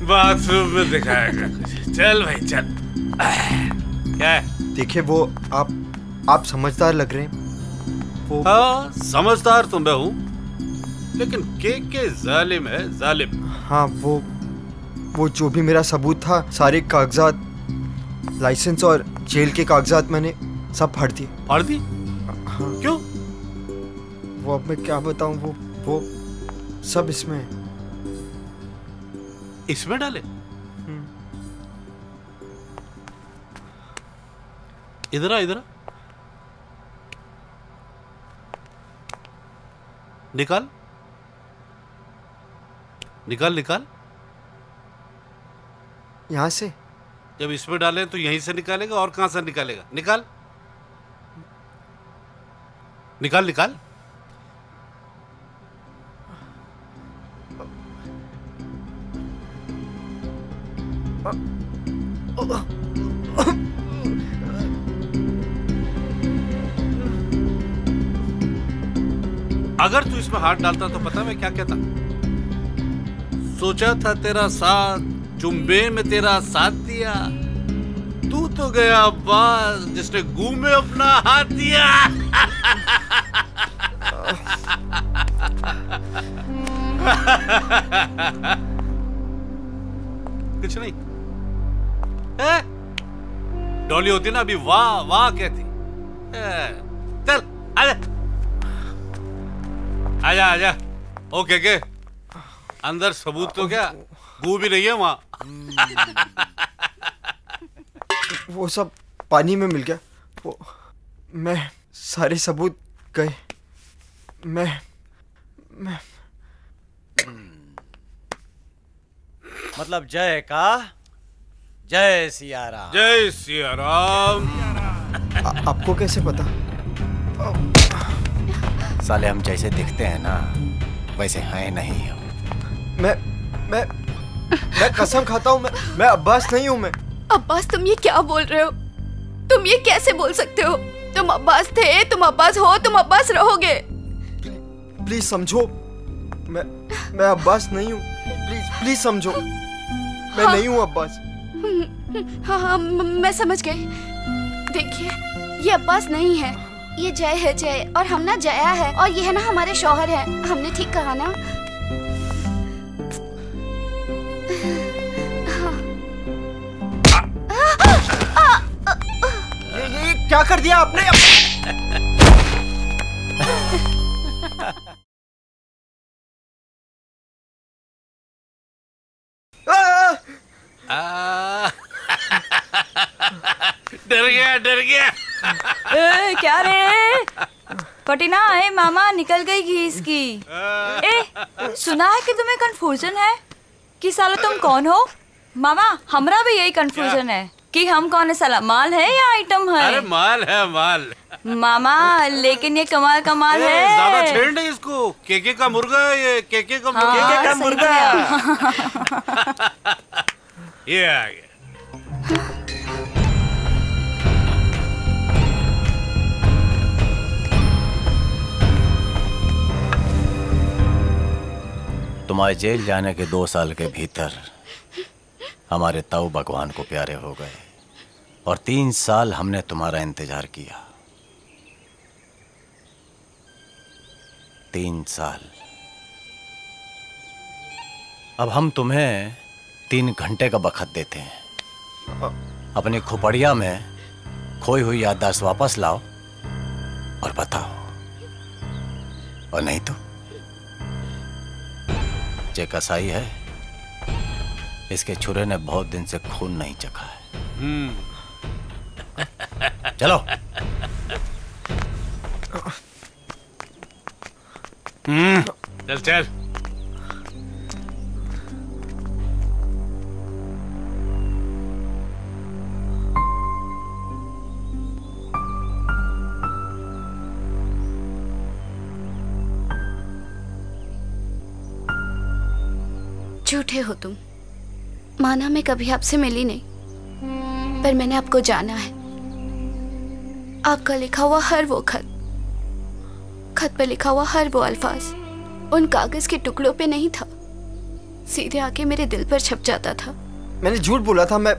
बाथरूम में दिखाएगा चल भाई चल। क्या देखिए वो आप आप समझदार लग रहे हैं। वो हाँ समझदार तो मैं हूँ लेकिन के के जालिम है जालिम। हाँ वो वो जो भी मेरा सबूत था सारे कागजात लाइसेंस और जेल के कागजात मैंने सब फाड़ दिए। फाड़ दी हाँ। क्यों? वो अब मैं क्या बताऊँ वो वो सब इसमें। इसमें डाले? इधर आ इधर निकाल। निकाल निकाल। यहाँ से? जब इसमें डाले तो यहीं से निकालेगा और कहाँ से निकालेगा? निकाल। निकाल निकाल। अगर तू इसमें हाथ डालता तो पता मैं क्या कहता? सोचा था तेरा साथ चुम्बे में तेरा साथ दिया। तू तो गया अब्बास जिसने गू में अपना हाथ दिया। कुछ नहीं। डॉली होती ना अभी वाह वाह कहती। चल आजा आजा आजा। ओके के अंदर सबूत तो क्या? गू भी नहीं है वहाँ? वो सब पानी में मिल गया। वो मैं सारे सबूत गए। मैं मैं। मतलब जय का? जय सिया राम जय सिया राम आपको कैसे पता? साले हम जैसे दिखते हैं ना वैसे हैं नहीं हम। मैं मैं मैं कसम खाता हूँ मैं मैं अब्बास नहीं हूँ मैं। अब्बास तुम ये क्या बोल रहे हो? तुम ये कैसे बोल सकते हो? तुम अब्बास थे तुम अब्बास हो तुम अब्बास रहोगे। प्लीज़ समझो मैं मैं अब्बास नहीं हूँ। प्लीज़ प्लीज़ समझो मैं हाँ। नहीं हूँ अब्बास। हाँ हाँ म- मैं समझ गई। देखिए ये अब्बास नहीं है। ये जय है जय। और हम ना जया है। और ये है ना हमारे शोहर है। हमने ठीक कहा ना? ये, ये क्या कर दिया आपने? आ, डर गया डर गया। ए, क्या रे? कटिना है मामा निकल गई घीस की। ए सुना है कि तुम्हें कंफ्यूजन है? कि साला तुम कौन हो? मामा हमरा भी यही कंफ्यूजन है कि हम कौन है? साला माल है या आइटम है? अरे माल है माल। मामा लेकिन ये कमाल कमाल ए, है। ज़्यादा छेड़ नहीं इसको। केके का मुर्गा है ये केके का हाँ, मुर्गा का मुर्गा। ये आ गया। तुम्हारे जेल जाने के दो साल के भीतर हमारे ताऊ भगवान को प्यारे हो गए और तीन साल हमने तुम्हारा इंतज़ार किया। तीन साल। अब हम तुम्हें तीन घंटे का बखत देते हैं। अपनी खोपड़िया में खोई हुई याददाश्त वापस लाओ और बताओ। और नहीं तो? जे कसाई है इसके छुरे ने बहुत दिन से खून नहीं चखा है। चलो। हम्म। चल चल। मैं कभी आपसे मिली नहीं पर मैंने आपको जाना है। आपका लिखा हुआ हर वो खत खत पर लिखा हुआ हर वो अल्फाज उन कागज़ के टुकड़ों पे नहीं था। सीधे आके मेरे दिल पर छप जाता था। मैंने झूठ बोला था मैं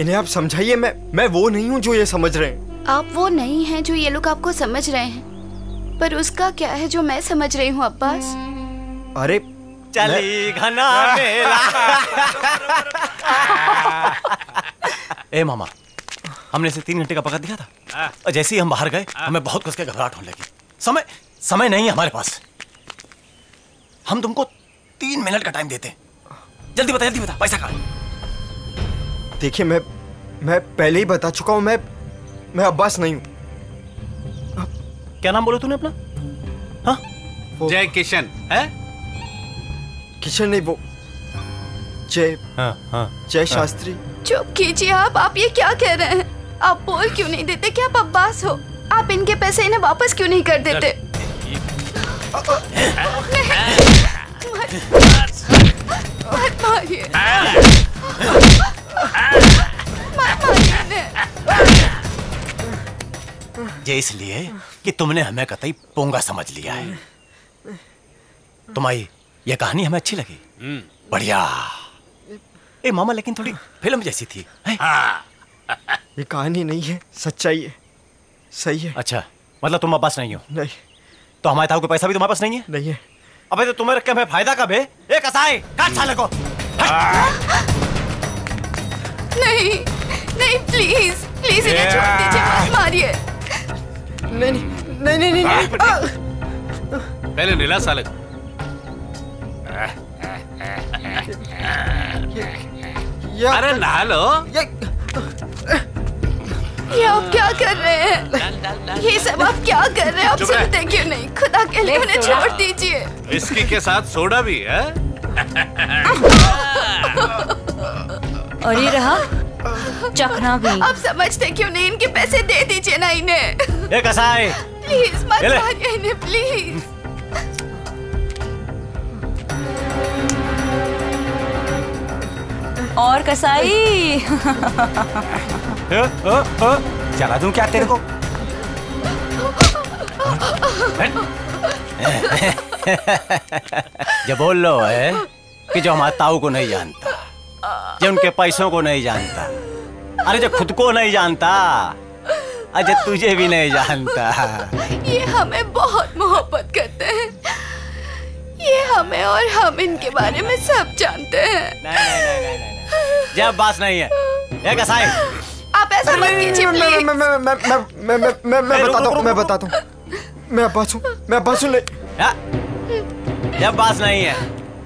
इन्हें आप समझाइए मैं मैं वो नहीं हूँ जो ये समझ रहे हैं। आप वो नहीं हैं जो ये लोग आपको समझ रहे हैं पर उसका क्या है जो मैं समझ रही हूँ अब्बास? अरे चली घना मेला। ए मामा हमने इसे तीन घंटे का पकड़ दिया था। और जैसे ही हम बाहर गए हमें बहुत कुछ के घबराहट होने लगी। समय समय नहीं है हमारे पास। हम तुमको तीन मिनट का टाइम देते हैं। जल्दी बता जल्दी बता पैसा कहाँ देखिए मैं मैं पहले ही बता चुका हूँ मैं मैं अब्बास नहीं हूँ। क्या नाम बोले तूने अपना? जय किशन है? किशन नहीं वो जय हाँ, हाँ, जय शास्त्री। चुप कीजिए आप आप ये क्या कह रहे हैं? आप बोल क्यों नहीं देते? कि आप अब्बास हो? आप इनके पैसे इन्हें वापस क्यों नहीं कर देते। ये इसलिए कि तुमने हमें कतई पोंगा समझ लिया है। तुम्हारी ये कहानी हमें अच्छी लगी बढ़िया ए मामा लेकिन थोड़ी फ़िल्म जैसी थी हैं? ये कहानी नहीं है सच्चाई है सही है अच्छा मतलब तुम अब्बास नहीं हो नहीं तो हमारे ताऊ के पैसा भी तुम्हारे पास नहीं है नहीं है अबे तो तुम्हें रख के हमें फ़ायदा कब है एक कसाई काट साले को नहीं नहीं प्लीज़ प्लीज़ इन्हें छोड़ दीजिए मत मारिए नहीं नहीं नहीं नहीं नहीं पहले नीला साले को अरे नहा लो ये आप क्या कर रहे हैं? ये सब आप क्या कर रहे हैं? आप सुनते क्यों नहीं? खुदा के लिए उन्हें छोड़ दीजिए। विस्की के साथ सोडा भी है? और ये रहा? चखना भी। आप समझते क्यों नहीं? इनके पैसे दे दीजिए ना इन्हें। प्लीज़ मत। मारिए इन्हें प्लीज़ और कसाई। चला दूँ क्या तेरे को? जो बोल लो है कि जो हमारे ताऊ को नहीं जानता जो उनके पैसों को नहीं जानता अरे जो खुद को नहीं जानता अरे तुझे भी नहीं जानता। ये हमें बहुत मोहब्बत करते हैं। ये हमें और हम इनके बारे में सब जानते हैं। जब बात नहीं है ये कसाई आप ऐसा मत कीजिए मैं मैं मैं मैं मैं मैं मैं मैं मैं बताता हूँ मैं बताता हूँ मैं अब्बास हूँ मैं अब्बास हूँ नहीं जब बात नहीं है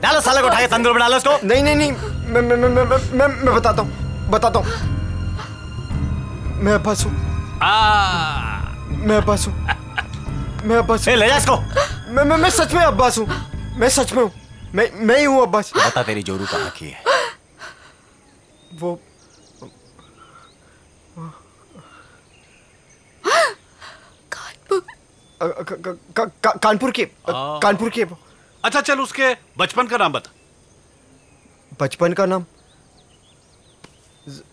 डालो साले को उठा के तंदूर में डालो उसको नहीं नहीं नहीं मैं मैं मैं मैं मैं मैं, बताता हूँ बताता हूँ मैं अब्बास हूँ मैं अब्बास हूँ मैं अब्बास हूँ ले जा इसको मैं मैं मैं सच में अब्बास हूँ मैं सच में हूँ मैं मैं ही हूँ अब्बास बता तेरी जोरू कहाँ की है वो अ, कानपुर के कानपुर के। अच्छा चल उसके बचपन का नाम बता। बचपन का नाम?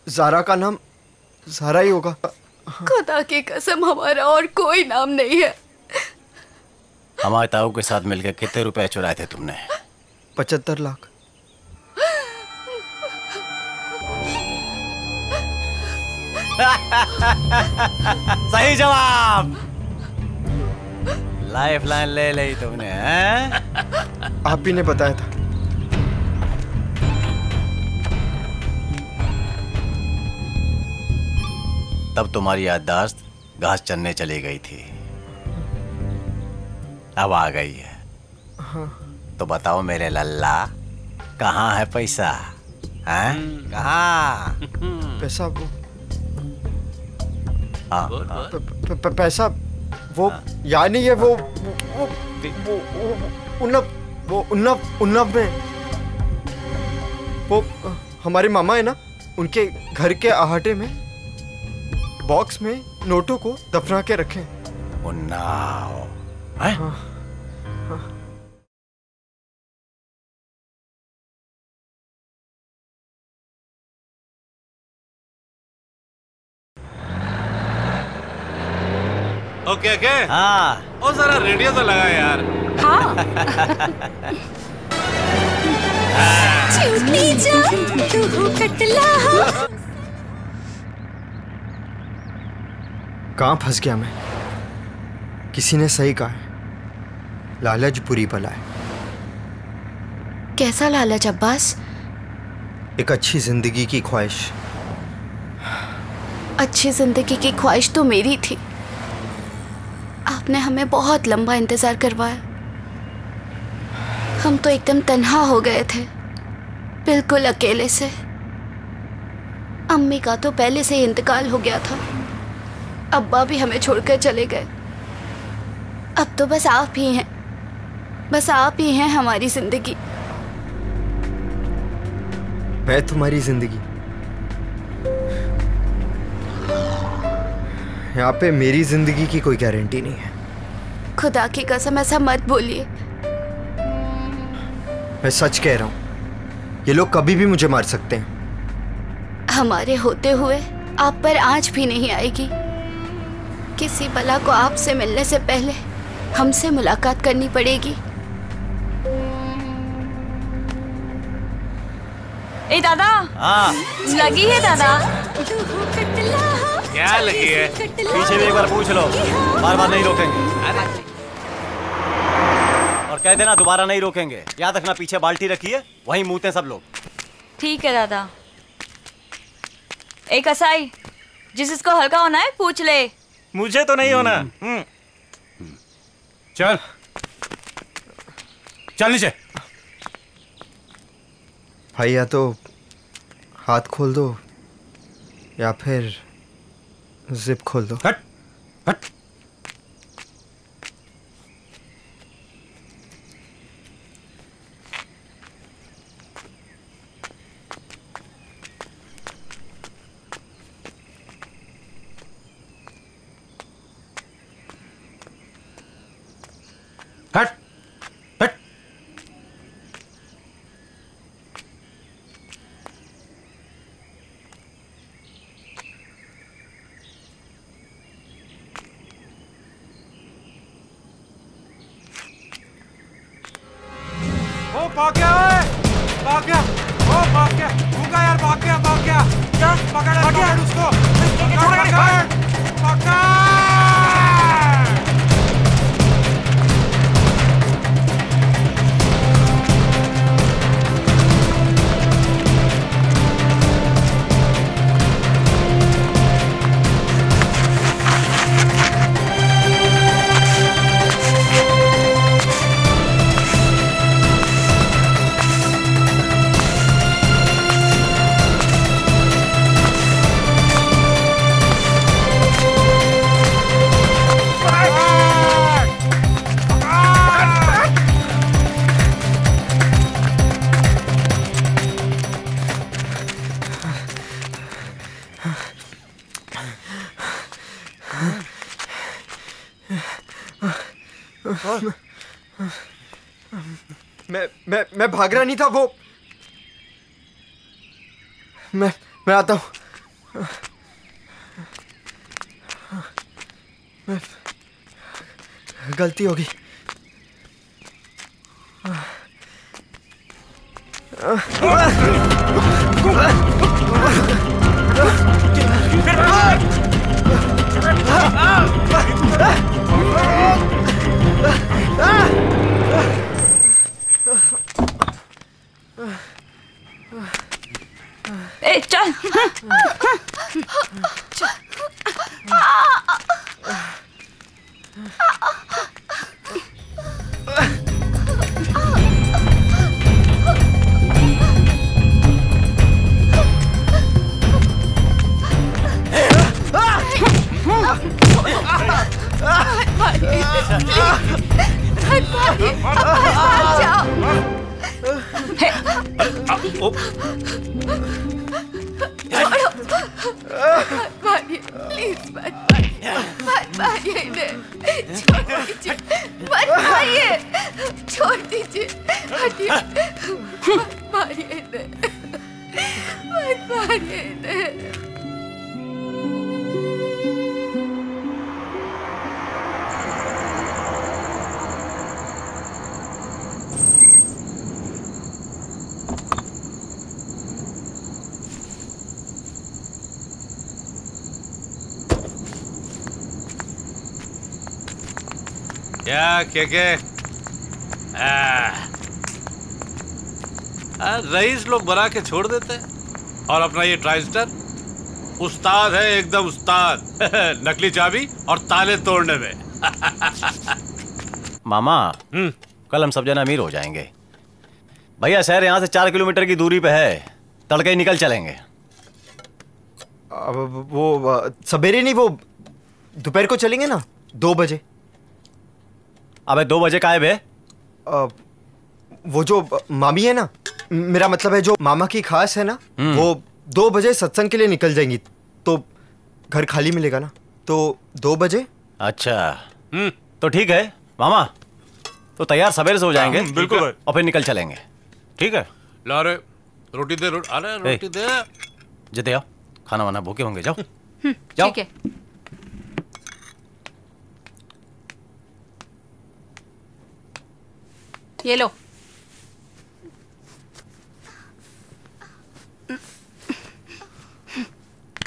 जारा का नाम? जारा ही होगा। खुदा की कसम हमारा और कोई नाम नहीं है। हमारे ताऊ के साथ मिलकर कितने रुपए चुराए थे तुमने? पचहत्तर लाख। सही जवाब। लाइफ लाइन ले ली तुमने हैं? आप ही ने बताया था। तब तुम्हारी याददाश्त घास चलने चली गई थी। अब आ गई है। तो बताओ मेरे लल्ला कहाँ है पैसा? हैं? कहाँ? पैसा वो हाँ, हाँ। पैसा वो यानी ये वो वो वो वो- उन्नब वो उन्नब उन्नब में। वो हमारे मामा है ना उनके घर के आहाटे में बॉक्स में नोटों को दफना के रखे। उन्नाव हैं? ओके ओके हाँ। ओ जरा रेडियो तो लगा यार। छूटी जा तू कटला कहाँ फंस गया मैं? किसी ने सही कहा है। लालच बुरी बला है कैसा लालच अब्बास? एक अच्छी ज़िंदगी की ख्वाहिश। अच्छी ज़िंदगी की ख्वाहिश तो मेरी थी। आपने हमें बहुत लंबा इंतज़ार करवाया। हम तो एकदम तन्हा हो गए थे। बिल्कुल अकेले से। अम्मी का तो पहले से ही इंतकाल हो गया था। अब्बा भी हमें छोड़कर चले गए। अब तो बस आप ही हैं। बस आप ही हैं हमारी ज़िंदगी। मैं तुम्हारी ज़िंदगी। यहाँ पे मेरी ज़िंदगी की कोई गारंटी नहीं है। खुदा की कसम ऐसा मत बोलिए। मैं सच कह रहा हूँ ये लोग कभी भी मुझे मार सकते हैं। हमारे होते हुए आप पर आँच भी नहीं आएगी। किसी बला को आपसे मिलने से पहले हमसे मुलाकात करनी पड़ेगी। ए दादा! हाँ। लगी है दादा? क्या लगी है? पीछे भी एक बार पूछ लो। बार बार नहीं रोकेंगे। और कह देना दोबारा नहीं रोकेंगे। याद रखना पीछे बाल्टी रखी है वहीं मुंहते सब लोग। ठीक है दादा। एक असाई जिस इसको हल्का होना है पूछ ले। मुझे तो नहीं होना। चल। चल नीचे। भाई या तो हाथ खोल दो या फिर जिप खोल दो। हट हट। भाग गया ओए! भाग गया ओ भाग गया भूखा यार भाग गया भाग गया क्या पकड़ पकड़ उसको। मैं भाग रहा नहीं था वो मैं मैं आता हूँ। मैं गलती हो गई ए, चल Oh. मारिए प्लीज़ मत मारिए मत मारिए इन्हें छोड़ दीजिए मत मारिए छोड़ दीजिए मत मारिए इन्हें मत मारिए इन्हें क्या क्या क्या आ, आ, रईस लोग बना के छोड़ देते हैं। और अपना ये ट्राइस्टर? उस्ताद है एकदम उस्ताद। नकली चाबी और ताले तोड़ने में। मामा कल हम सब जन अमीर हो जाएँगे। भैया शहर यहाँ से चार किलोमीटर की दूरी पे है। तड़के ही निकल चलेंगे। अब वो सवेरे नहीं वो दोपहर को चलेंगे ना? दो बजे। अबे दो बजे का है। वो जो मामी है ना? मेरा मतलब है जो मामा की खास है ना हम्म। वो दो बजे सत्संग के लिए निकल जाएँगी। तो घर खाली मिलेगा ना? तो दो बजे? अच्छा। तो ठीक है। मामा तो तैयार सवेरे से हो जाएँगे। हाँ, बिल्कुल और फिर निकल चलेंगे। ठीक है। ला रे रोटी दे रोटी अरे रोटी दे। जते आओ खाना वाना भूखे होंगे जाओ। जाओ। ठीक है। ये लो।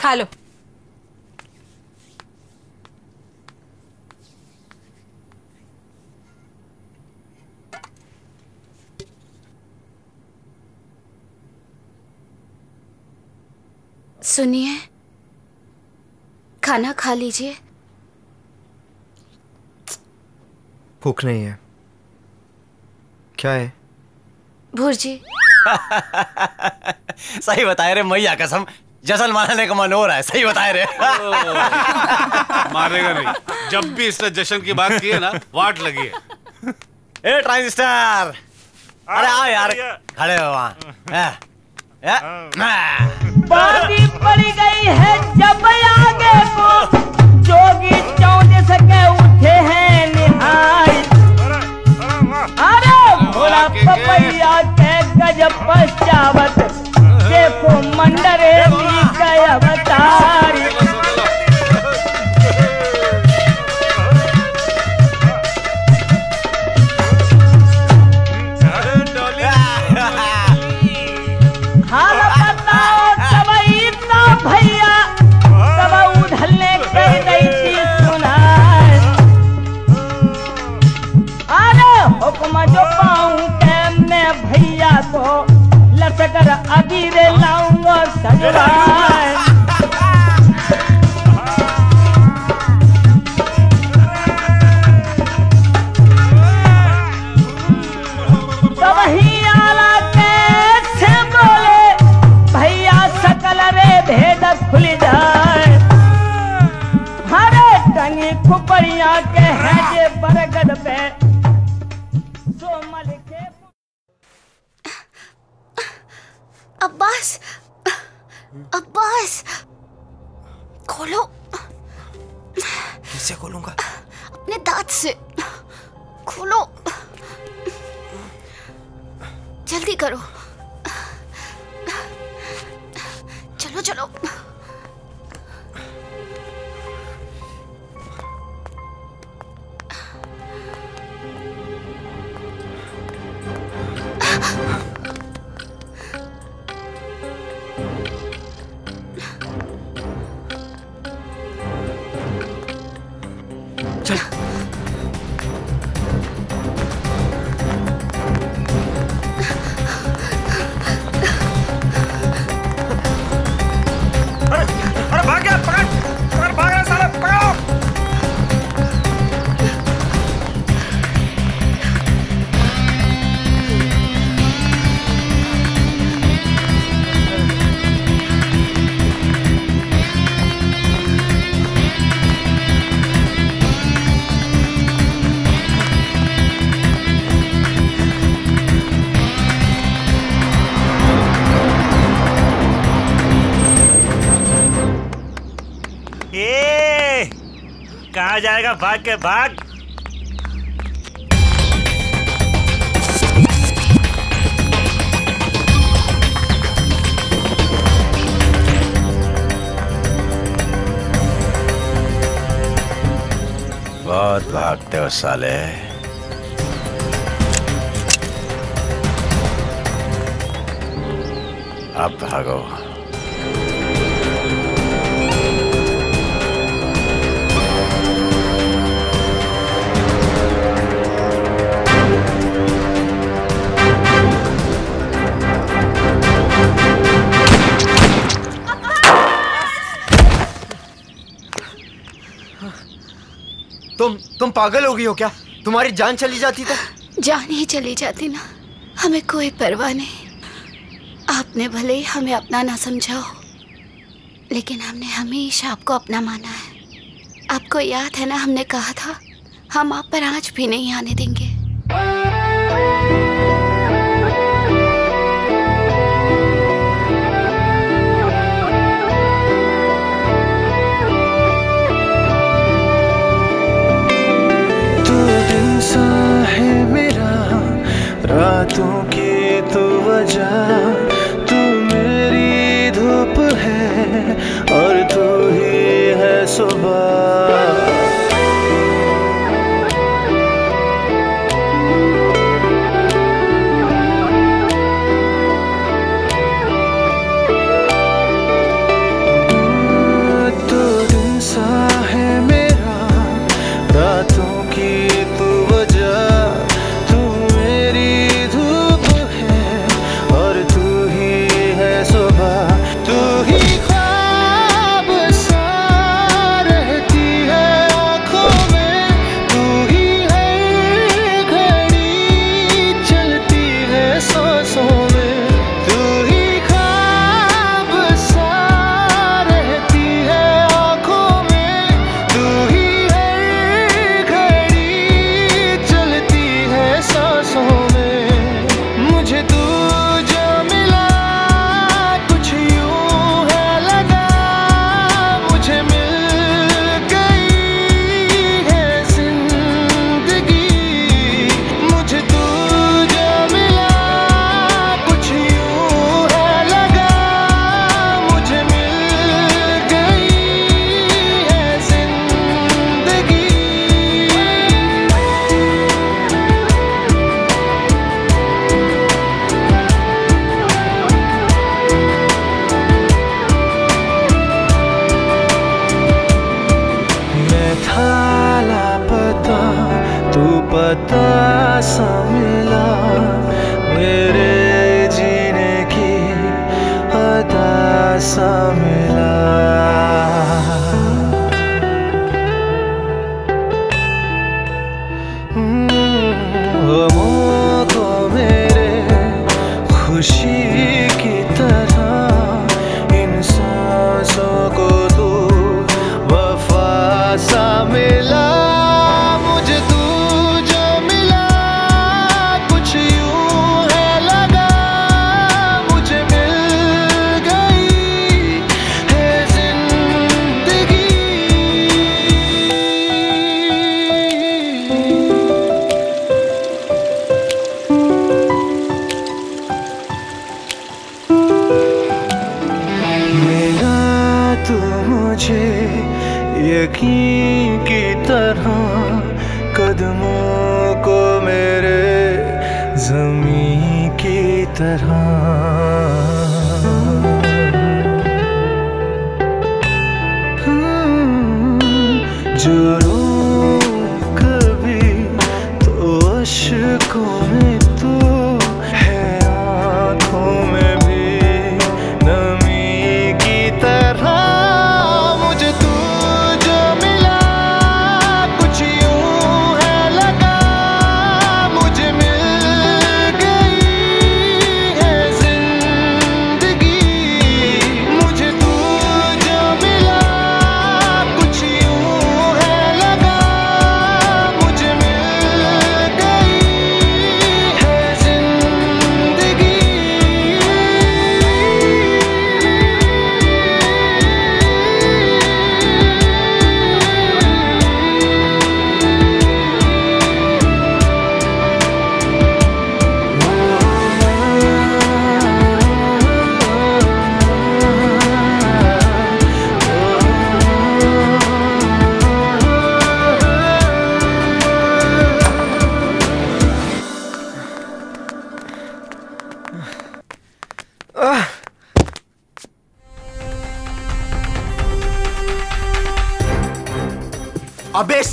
खा लो। सुनिए खाना खा लीजिए। भूख नहीं है। क्या है? भुर्जी। सही बताए रे मैया कसम। जशन मारने का मन हो रहा है सही बताए रे। मारेगा नहीं। जब भी इसने जश्न की बात की है ना वाट लगी है। ए ट्रांजिस्टर! अरे आ यार खड़े हो वहाँ। बागी पड़ गई है जब आगे को। जोगी चौदह के उठे हैं निहाय। अरे! भोला पपैया के गजब पश्चावत देखो मंडरे ली अवतार। हुक्म जो के मैं भैया को लाऊँगा कैसे बोले? भैया सकल रे भेद खुल जाए। हरे टंगी खुपड़िया के हैं जे बरगद पे। अब्बास अब्बास खोलो। कैसे खोलूँगा? अपने दांत से खोलो। जल्दी करो। चलो चलो। कहा जाएगा भाग के भाग। बहुत भागते हो साले। अब भागो। तुम पागल हो गई हो क्या? तुम्हारी जान चली जाती तो? जान ही चली जाती ना। हमें कोई परवाह नहीं। आपने भले ही हमें अपना ना समझाओ लेकिन हमने हमेशा आपको अपना माना है। आपको याद है ना हमने कहा था, हम आप पर आज भी नहीं आने देंगे।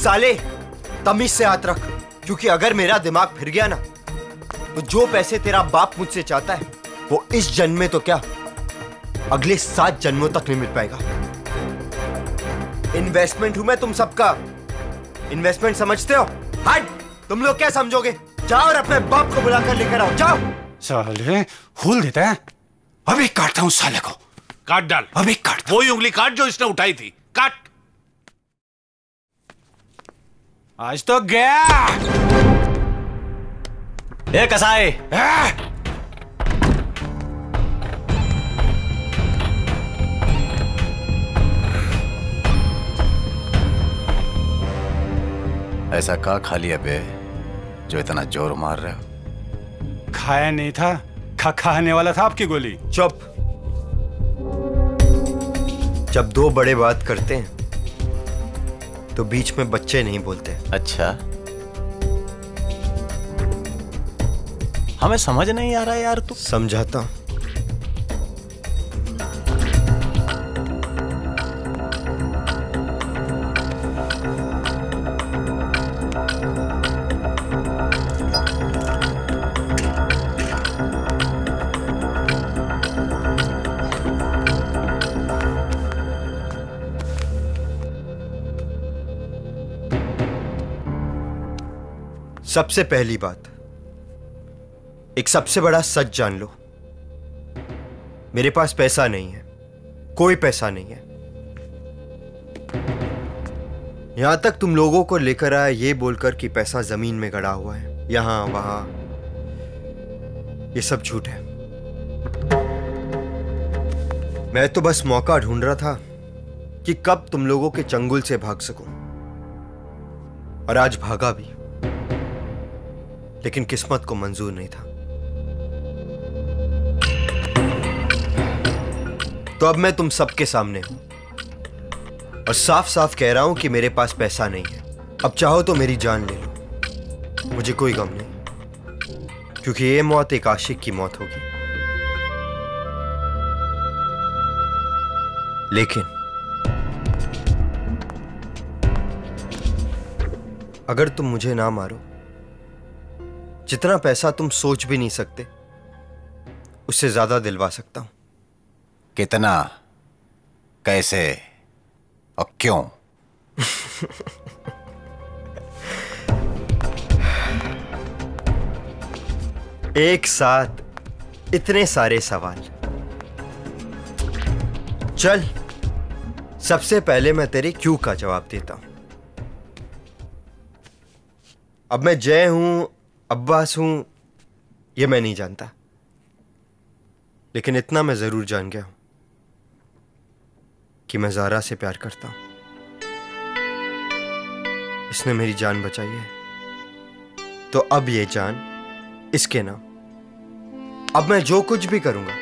साले तमीज से हाथ रख क्योंकि अगर मेरा दिमाग फिर गया ना तो जो पैसे तेरा बाप मुझसे चाहता है वो इस जन्म में तो क्या अगले सात जन्मों तक नहीं मिल पाएगा। इन्वेस्टमेंट हूँ मैं तुम सबका। इन्वेस्टमेंट समझते हो? हट! तुम लोग क्या समझोगे? जाओ और अपने बाप को बुलाकर लेकर आओ। जाओ! साले हुल देता है। अभी काटता हूँ साले को। काट डाल। अभी काट वही उंगली काट जो इसने उठाई थी काट आज तो गया। ए कसाई। ऐसा का खा लिया बे जो इतना ज़ोर मार रहे हो? खाया नहीं था खा खाने वाला था आपकी गोली। चुप। जब दो बड़े बात करते हैं तो बीच में बच्चे नहीं बोलते। अच्छा। हमें समझ नहीं आ रहा यार तू। समझाता हूँ। सबसे पहली बात, एक सबसे बड़ा सच जान लो। मेरे पास पैसा नहीं है, कोई पैसा नहीं है। यहाँ तक तुम लोगों को लेकर आया ये बोलकर कि पैसा ज़मीन में गड़ा हुआ है, यहाँ, वहाँ, ये सब झूठ है। मैं तो बस मौका ढूंढ रहा था कि कब तुम लोगों के चंगुल से भाग सकूँ, और आज भागा भी। लेकिन किस्मत को मंजूर नहीं था। तो अब मैं तुम सबके सामने हूँ। और साफ़ साफ़ कह रहा हूँ कि मेरे पास पैसा नहीं है। अब चाहो तो मेरी जान ले लो। मुझे कोई गम नहीं। क्योंकि ये मौत एक आशिक की मौत होगी। लेकिन अगर तुम मुझे ना मारो जितना पैसा तुम सोच भी नहीं सकते उससे ज़्यादा दिलवा सकता हूँ। कितना? कैसे? और क्यों? एक साथ इतने सारे सवाल। चल सबसे पहले मैं तेरे क्यों का जवाब देता हूँ? अब मैं जय हूँ अब्बास हूँ यह मैं नहीं जानता। लेकिन इतना मैं ज़रूर जान गया हूँ कि मैं जारा से प्यार करता हूँ। इसने मेरी जान बचाई है। तो अब ये जान इसके नाम। अब मैं जो कुछ भी करूँगा,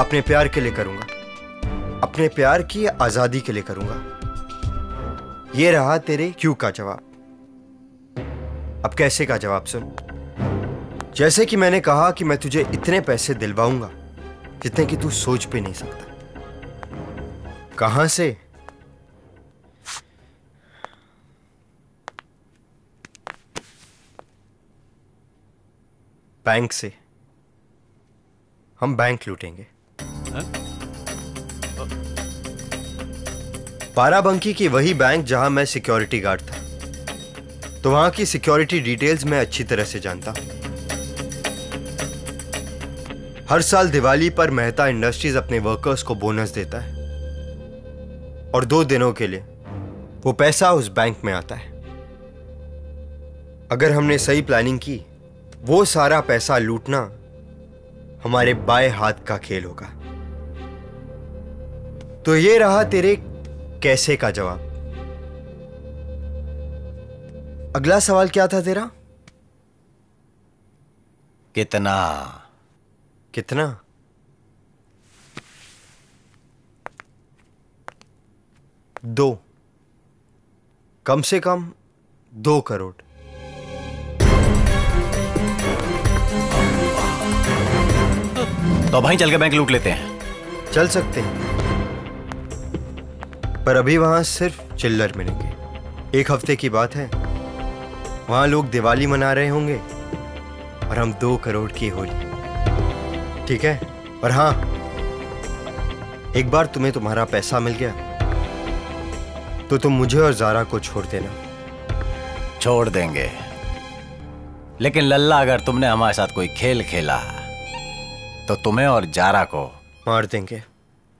अपने प्यार के लिए करूँगा, अपने प्यार की आज़ादी के लिए करूँगा। ये रहा तेरे क्यों का जवाब? अब कैसे का जवाब सुन? जैसे कि मैंने कहा कि मैं तुझे इतने पैसे दिलवाऊँगा जितने कि तू सोच भी नहीं सकता। कहाँ से? बैंक से। हम बैंक लूटेंगे। बाराबंकी की वही बैंक जहाँ मैं सिक्योरिटी गार्ड था। तो वहाँ की सिक्योरिटी डिटेल्स मैं अच्छी तरह से जानता हर साल दिवाली पर मेहता इंडस्ट्रीज़ अपने वर्कर्स को बोनस देता है। और दो दिनों के लिए वो पैसा उस बैंक में आता है। अगर हमने सही प्लानिंग की, वो सारा पैसा लूटना हमारे बाएँ हाथ का खेल होगा। तो ये रहा तेरे कैसे का जवाब? अगला सवाल क्या था तेरा? कितना? कितना? दो। कम से कम दो करोड़। तो भाई चल के बैंक लूट लेते हैं। चल सकते हैं। पर अभी वहाँ सिर्फ़ चिल्लर मिलेंगे। एक हफ़्ते की बात है। वहाँ लोग दिवाली मना रहे होंगे। और हम दो करोड़ की होली। ठीक है? और हाँ एक बार तुम्हें तुम्हारा पैसा मिल गया तो तुम मुझे और जारा को छोड़ देना। छोड़ देंगे। लेकिन लल्ला अगर तुमने हमारे साथ कोई खेल खेला तो तुम्हें और जारा को मार देंगे।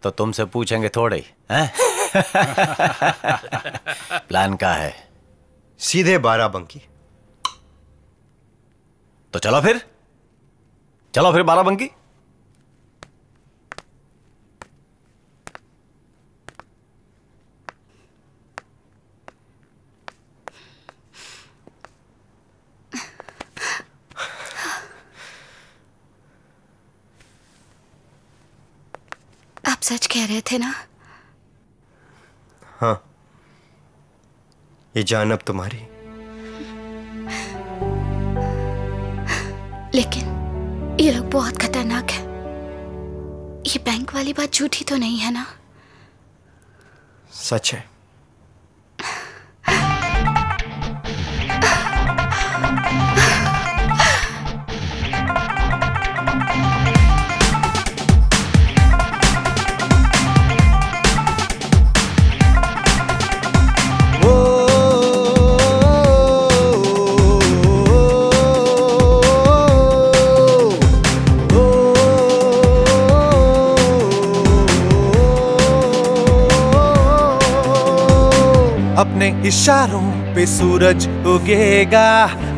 तो तुमसे पूछेंगे थोड़े ही? प्लान का है। सीधे बारह बंकी तो चलो फिर। चलो फिर बाराबंकी आप सच कह रहे थे ना? हाँ। ये जान अब तुम्हारी। लेकिन ये लोग बहुत खतरनाक है। ये बैंक वाली बात झूठी तो नहीं है ना? सच है। इशारों पे सूरज उगेगा,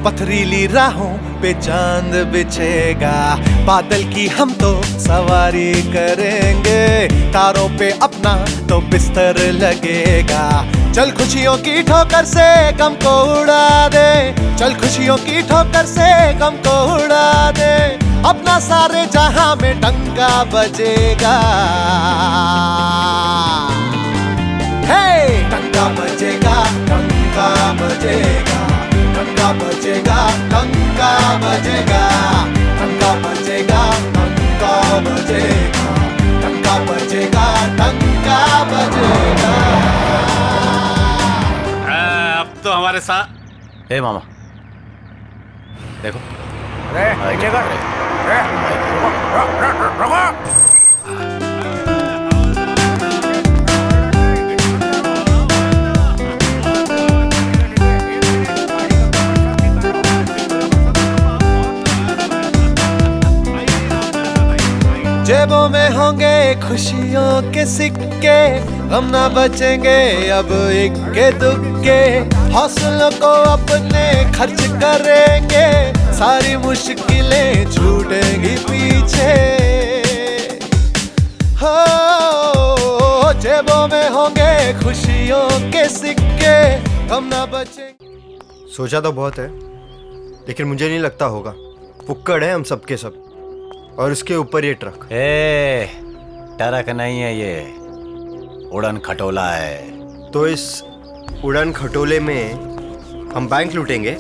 पथरीली राहों पे चाँद बिछेगा। बादल की हम तो सवारी करेंगे, तारों पे अपना तो बिस्तर लगेगा। चल खुशियों की ठोकर से गम को उड़ा दे, चल खुशियों की ठोकर से गम को उड़ा दे। अपना सारे जहाँ में डंका बजेगा। बजेगा बजेगा बजेगा बजेगा बजेगा बजेगा बजेगा। अब तो हमारे साथ हे मामा। देखो। अरे नीचे कर। रुको रुको। जेबों में होंगे खुशियों के सिक्के। हम ना बचेंगे अब इक्के दुक्के। हौसलों को अपने खर्च करेंगे। सारी मुश्किलें छूटेंगी पीछे। हो, जेबों में होंगे खुशियों के सिक्के। हम ना बचेंगे सोचा तो बहुत है, लेकिन मुझे नहीं लगता होगा। पुक्कड़ है हम सबके सब। और उसके ऊपर ये ट्रक। ए ट्रक नहीं है ये। उड़न खटोला है। तो इस उड़न खटोले में हम बैंक लूटेंगे।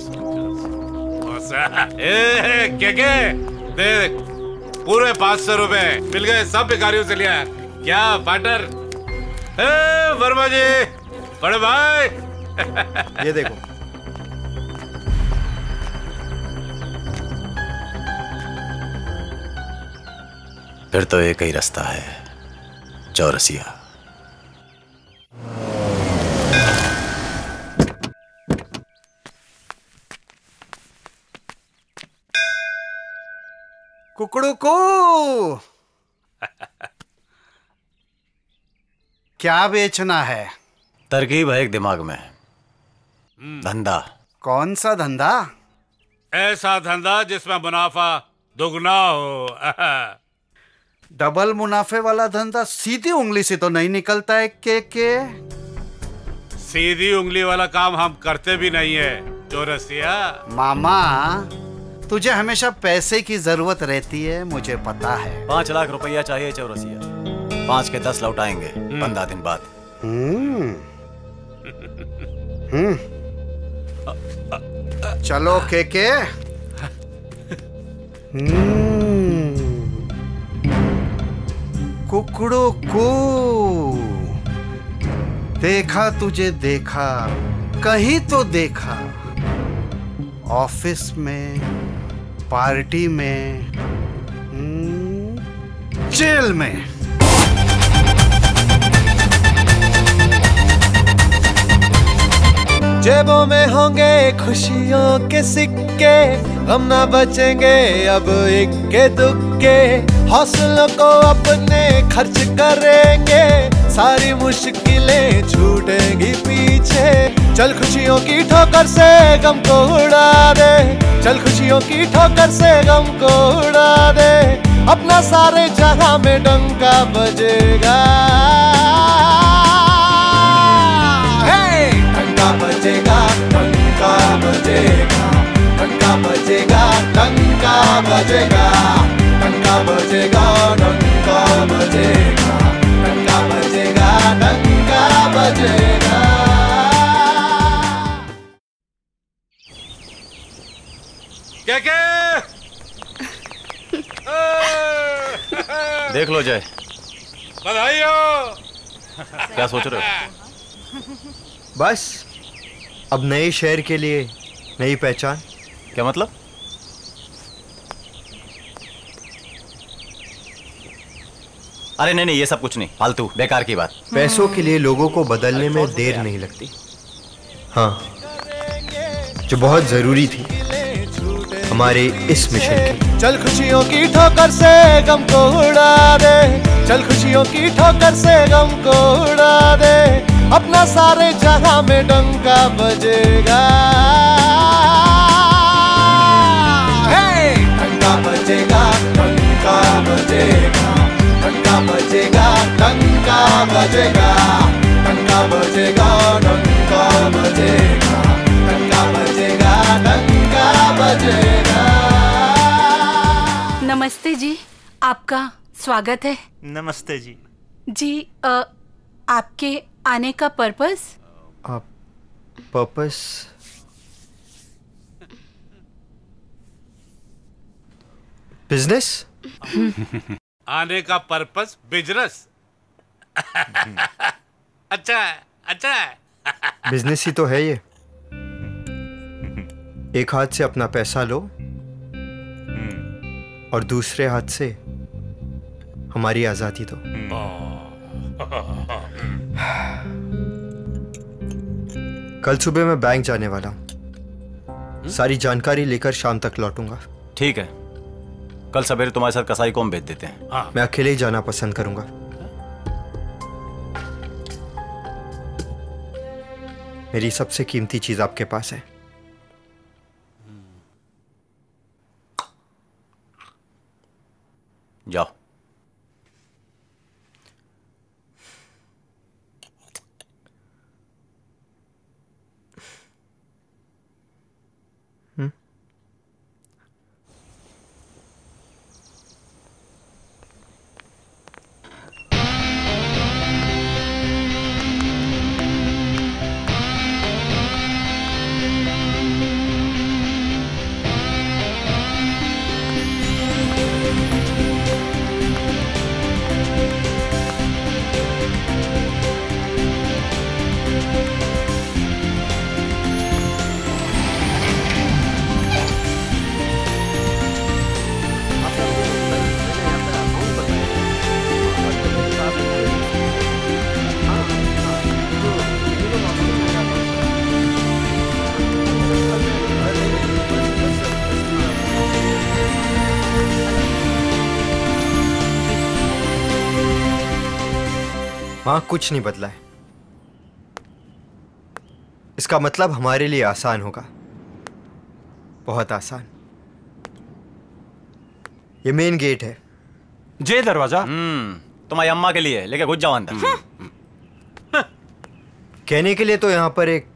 ए के के देख पूरे पाँच सौ रुपए मिल गए सब भिखारियों से लिया क्या पार्टनर ए वर्मा जी बड़े भाई। ये देखो। फिर तो एक ही रास्ता है चौरसिया। कुकड़ू को क्या बेचना है? तरकीब है एक दिमाग में। धंधा। कौन सा धंधा? ऐसा धंधा जिसमें मुनाफा दुगना हो। डबल मुनाफे वाला धंधा सीधी उंगली से तो नहीं निकलता है के के। सीधी उंगली वाला काम हम करते भी नहीं है चौरसिया मामा तुझे हमेशा पैसे की ज़रूरत रहती है मुझे पता है। पाँच लाख रुपया चाहिए चौरसिया। पाँच के दस लौटाएँगे पंद्रह दिन बाद। हम्म। हम्म। चलो के के। हम्म। कुकड़ो को। देखा तुझे देखा कहीं तो देखा। ऑफ़िस में पार्टी में हम्म, जेल में। जेबों में होंगे खुशियों के सिक्के। हम ना बचेंगे अब इक्के दुक्के। हौसलों को अपने खर्च करेंगे। सारी मुश्किलें छूटेंगी पीछे। चल खुशियों की ठोकर से गम को उड़ा दे। चल खुशियों की ठोकर से गम को उड़ा दे। अपना सारे जहाँ में डंका बजेगा। बजेगा डंका बजेगा डंका बजेगा डंका बजेगा डंका बजेगा। क्या क्या? देख लो जय। बधाई हो क्या सोच रहे हो? बस अब नए शहर के लिए नई पहचान। क्या मतलब? अरे नहीं नहीं ये सब कुछ नहीं फालतू बेकार की बात। पैसों के लिए लोगों को बदलने में देर नहीं लगती। हाँ जो बहुत ज़रूरी थी हमारे इस मिशन की चल खुशियों की ठोकर से गम को उड़ा दे। चल खुशियों की ठोकर से गम को उड़ा दे। अपना सारे जहाँ में डंका बजेगा। डंका बजेगा डंका बजेगा डंका बजेगा डंका बजेगा डंका बजेगा। नमस्ते जी आपका स्वागत है। नमस्ते जी। जी अ, आपके आने का पर्पस आप पर्पस बिज़नेस आने का पर्पस बिज़नेस अच्छा है अच्छा। है बिज़नेस ही तो है ये। एक हाथ से अपना पैसा लो और दूसरे हाथ से हमारी आज़ादी दो। कल सुबह मैं बैंक जाने वाला हूँ। सारी जानकारी लेकर शाम तक लौटूँगा। ठीक है। कल सवेरे तुम्हारे साथ कसाई को हम भेज देते हैं। मैं अकेले ही जाना पसंद करूँगा। मेरी सबसे कीमती चीज़ आपके पास है। जाओ। वहाँ कुछ नहीं बदला है। इसका मतलब हमारे लिए आसान होगा। बहुत आसान। ये मेन गेट है। जे दरवाज़ा। हम्म तुम्हारी अम्मा के लिए लेके घुस जाओ अंदर। कहने के लिए तो यहाँ पर एक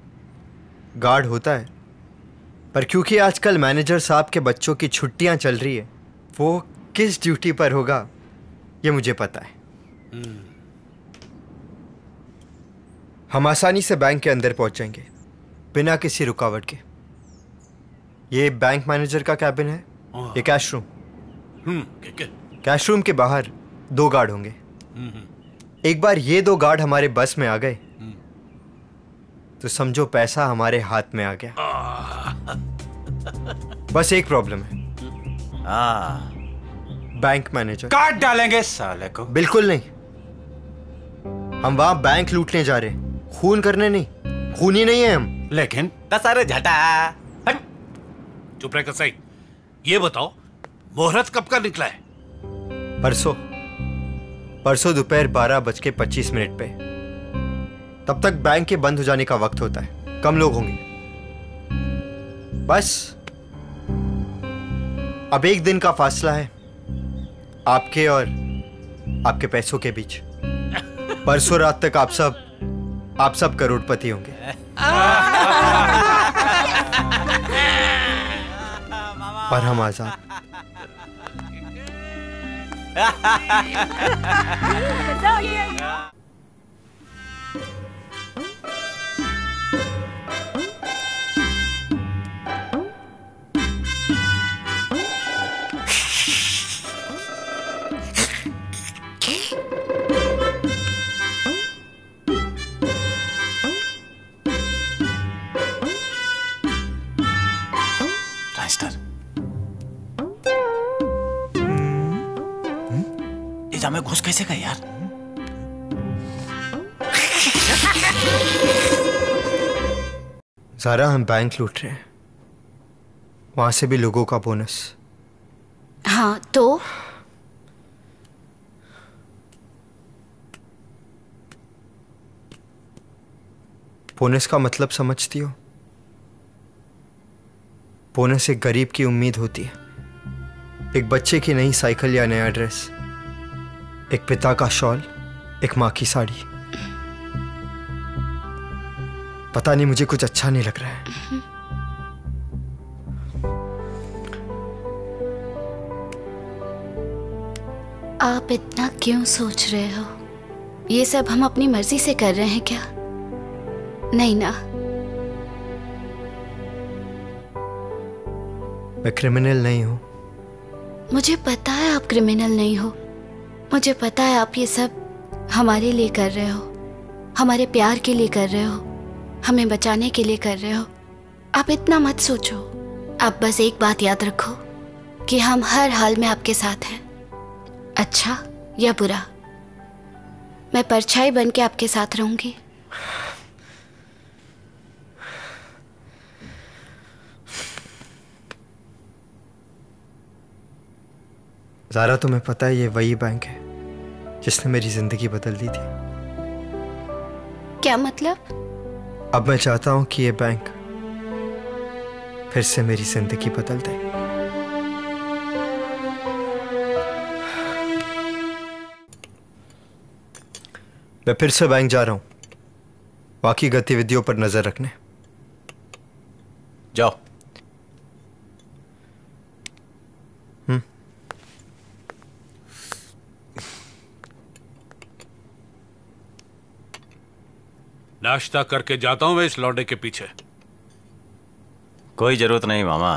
गार्ड होता है। पर क्योंकि आजकल मैनेजर साहब के बच्चों की छुट्टियाँ चल रही है वो किस ड्यूटी पर होगा ये मुझे पता है। हम आसानी से बैंक के अंदर पहुँच जाएँगे बिना किसी रुकावट के। ये बैंक मैनेजर का कैबिन है ये कैश रूम। कैश रूम के बाहर दो गार्ड होंगे। एक बार ये दो गार्ड हमारे बस में आ गए तो समझो पैसा हमारे हाथ में आ गया। बस एक प्रॉब्लम है। आ, बैंक मैनेजर। काट डालेंगे साले को। बिल्कुल नहीं। हम वहाँ बैंक लूटने जा रहे हैं। खून करने नहीं खून ही नहीं है हम। लेकिन सारे झटा। चुप रह सही। ये बताओ मुहूर्त कब का निकला है? परसों। परसों दोपहर बारह बज के पच्चीस मिनट पे। तब तक बैंक के बंद हो जाने का वक्त होता है। कम लोग होंगे। बस। अब एक दिन का फासला है। आपके और आपके पैसों के बीच। परसों रात तक आप सब आप सब करोड़पति होंगे। और हम आज़ाद। घुस कैसे गए यार। सारा हम बैंक लूट रहे हैं। वहाँ से भी लोगों का बोनस हाँ तो? बोनस का मतलब समझती हो? बोनस एक गरीब की उम्मीद होती है। एक बच्चे की नई साइकिल या नया ड्रेस एक पिता का शॉल एक माँ की साड़ी। पता नहीं मुझे कुछ अच्छा नहीं लग रहा है। आप इतना क्यों सोच रहे हो? ये सब हम अपनी मर्ज़ी से कर रहे हैं क्या? नहीं ना। मैं क्रिमिनल नहीं हूँ। मुझे पता है आप क्रिमिनल नहीं हो। मुझे पता है आप ये सब हमारे लिए कर रहे हो। हमारे प्यार के लिए कर रहे हो। हमें बचाने के लिए कर रहे हो। आप इतना मत सोचो। आप बस एक बात याद रखो कि हम हर हाल में आपके साथ हैं। अच्छा या बुरा? मैं परछाई बन के आपके साथ रहूँगी। जारा तुम्हें पता है ये वही बैंक है जिसने मेरी ज़िंदगी बदल दी थी। क्या मतलब? अब मैं चाहता हूँ कि ये बैंक फिर से मेरी ज़िंदगी बदल दे। मैं फिर से बैंक जा रहा हूँ। बाकी गतिविधियों पर नज़र रखने। जाओ। नाश्ता करके जाता हूँ मैं इस लौंडे के पीछे। कोई ज़रूरत नहीं मामा।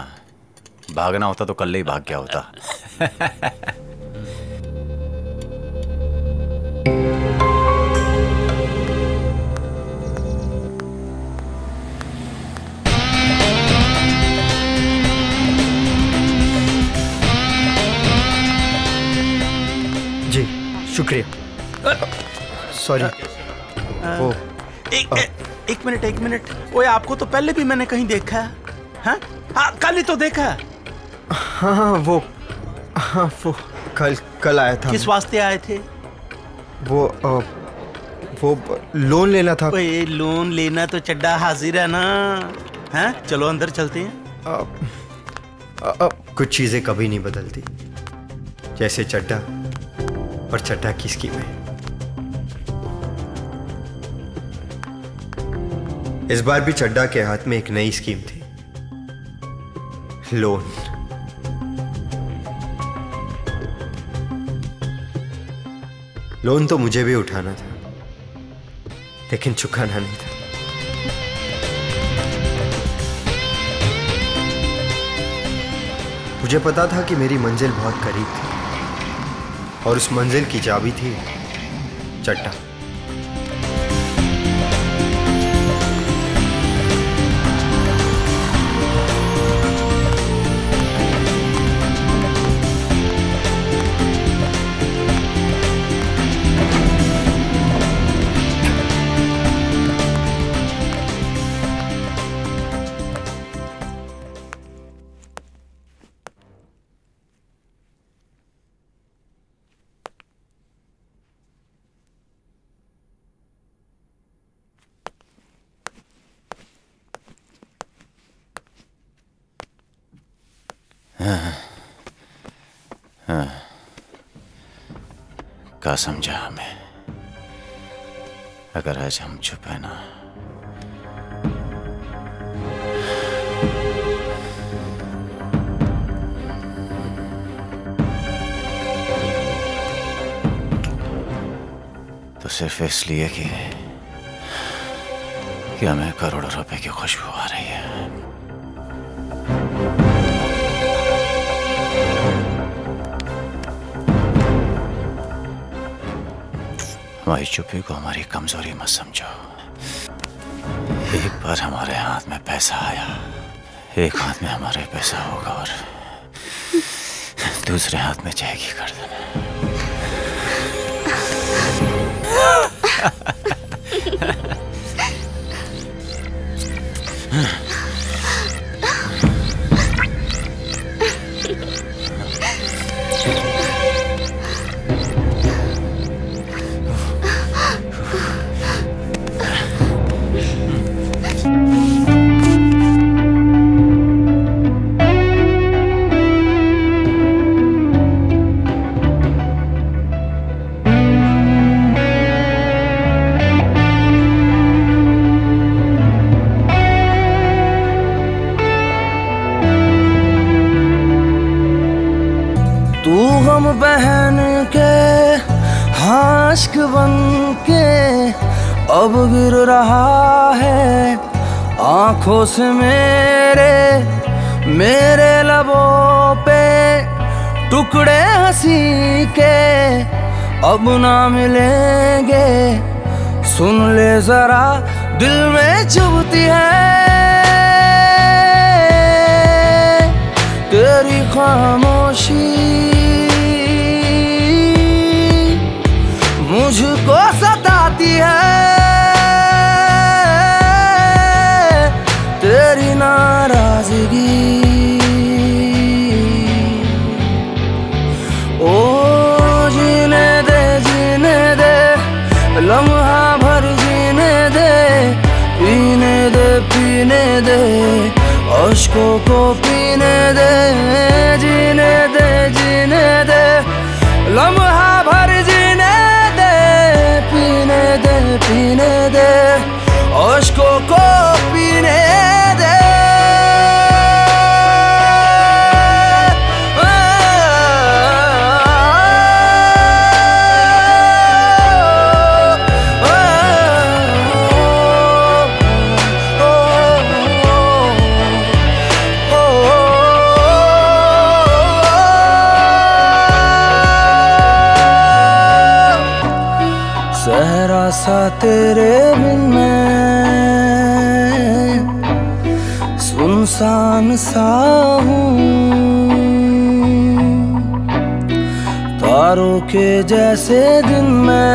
भागना होता तो कल ही भाग गया होता। जी शुक्रिया। सॉरी वो एक, एक मिनट एक मिनट। ओए आपको तो पहले भी मैंने कहीं देखा है हाँ? हाँ कल ही तो देखा है। हाँ हाँ वो हाँ वो कल कल आया था किस वास्ते आए थे? वो अ, वो लोन लेना था। ओए लोन लेना तो चड्डा हाजिर है ना। हाँ चलो अंदर चलते हैं। अ, अ, कुछ चीज़ें कभी नहीं बदलती। जैसे चड्डा और चड्डा की स्कीम इस बार भी चड्डा के हाथ में एक नई स्कीम थी। लोन। लोन तो मुझे भी उठाना था, लेकिन चुकाना नहीं था। मुझे पता था कि मेरी मंजिल बहुत करीब थी, और उस मंजिल की चाबी थी चड्ढा। का समझा हमें? अगर आज हम चुप है ना। तो सिर्फ़ इसलिए कि कि हमें करोड़ों रुपए की खुशबू आ रही है। हमारी चुप्पी को हमारी कमज़ोरी मत समझो। एक बार हमारे हाथ में पैसा आया, एक हाथ में हमारे पैसा होगा और दूसरे हाथ में जाएगी गर्दन अब ना मिलेंगे। सुन ले जरा दिल में चुभती है। तेरी खामोशी Coco pine de, gine de, gine de Lama तेरे बिन मैं सुनसान सा हूँ। तारों के जैसे दिन मैं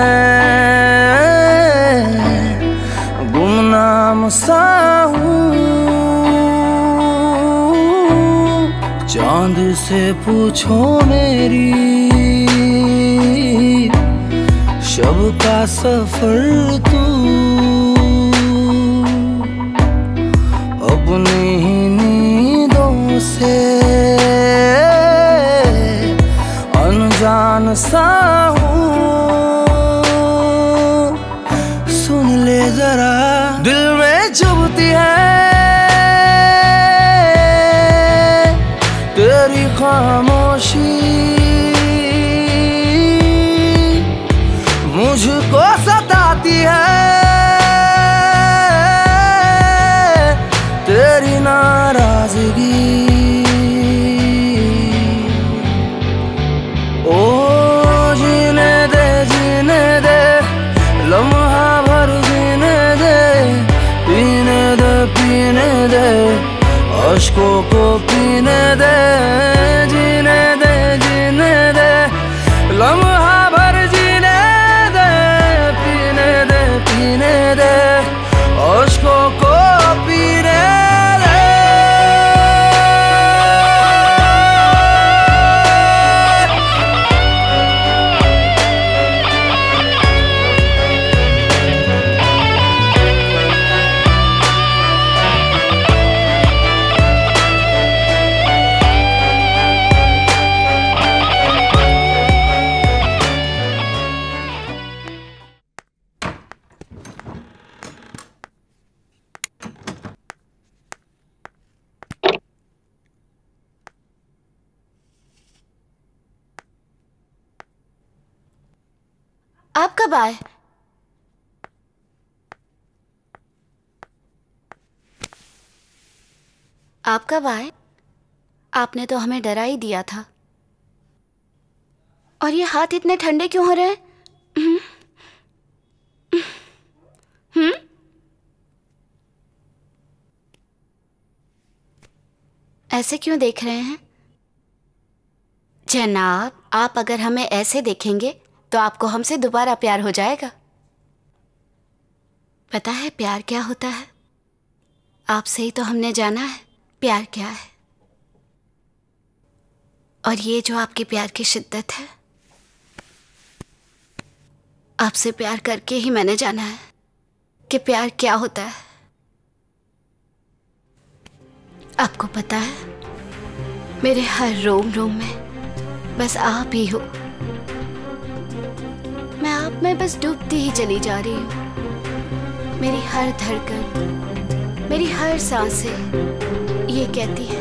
गुमनाम सा हूँ। चाँद से पूछो मेरी सफ़र तू। अपनी ही नींदों से आप कब आए? आपने तो हमें डरा ही दिया था। और ये हाथ इतने ठंडे क्यों हो रहे हैं? हम्म? हम्म? ऐसे क्यों देख रहे हैं? जनाब, आप अगर हमें ऐसे देखेंगे तो आपको हमसे दोबारा प्यार हो जाएगा। पता है प्यार क्या होता है? आपसे ही तो हमने जाना है। प्यार क्या है? और ये जो आपके प्यार की शिद्दत है, आपसे प्यार करके ही मैंने जाना है कि प्यार क्या होता है। आपको पता है, मेरे हर रोम रोम में बस आप ही हो। मैं आप में बस डूबती ही चली जा रही हूँ। मेरी हर धड़कन, मेरी हर साँसें ये कहती है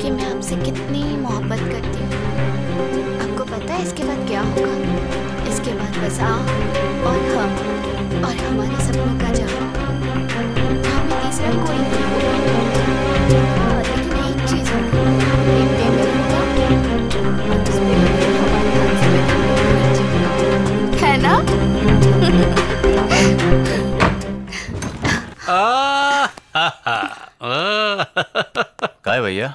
कि मैं आपसे कितनी मोहब्बत करती हूँ। आपको पता है इसके बाद क्या होगा? इसके बाद बस आ और हम और हमारे सपनों का जहाँ हमें तीसरा कोई नहीं। हाँ, है। ना? काय भैया?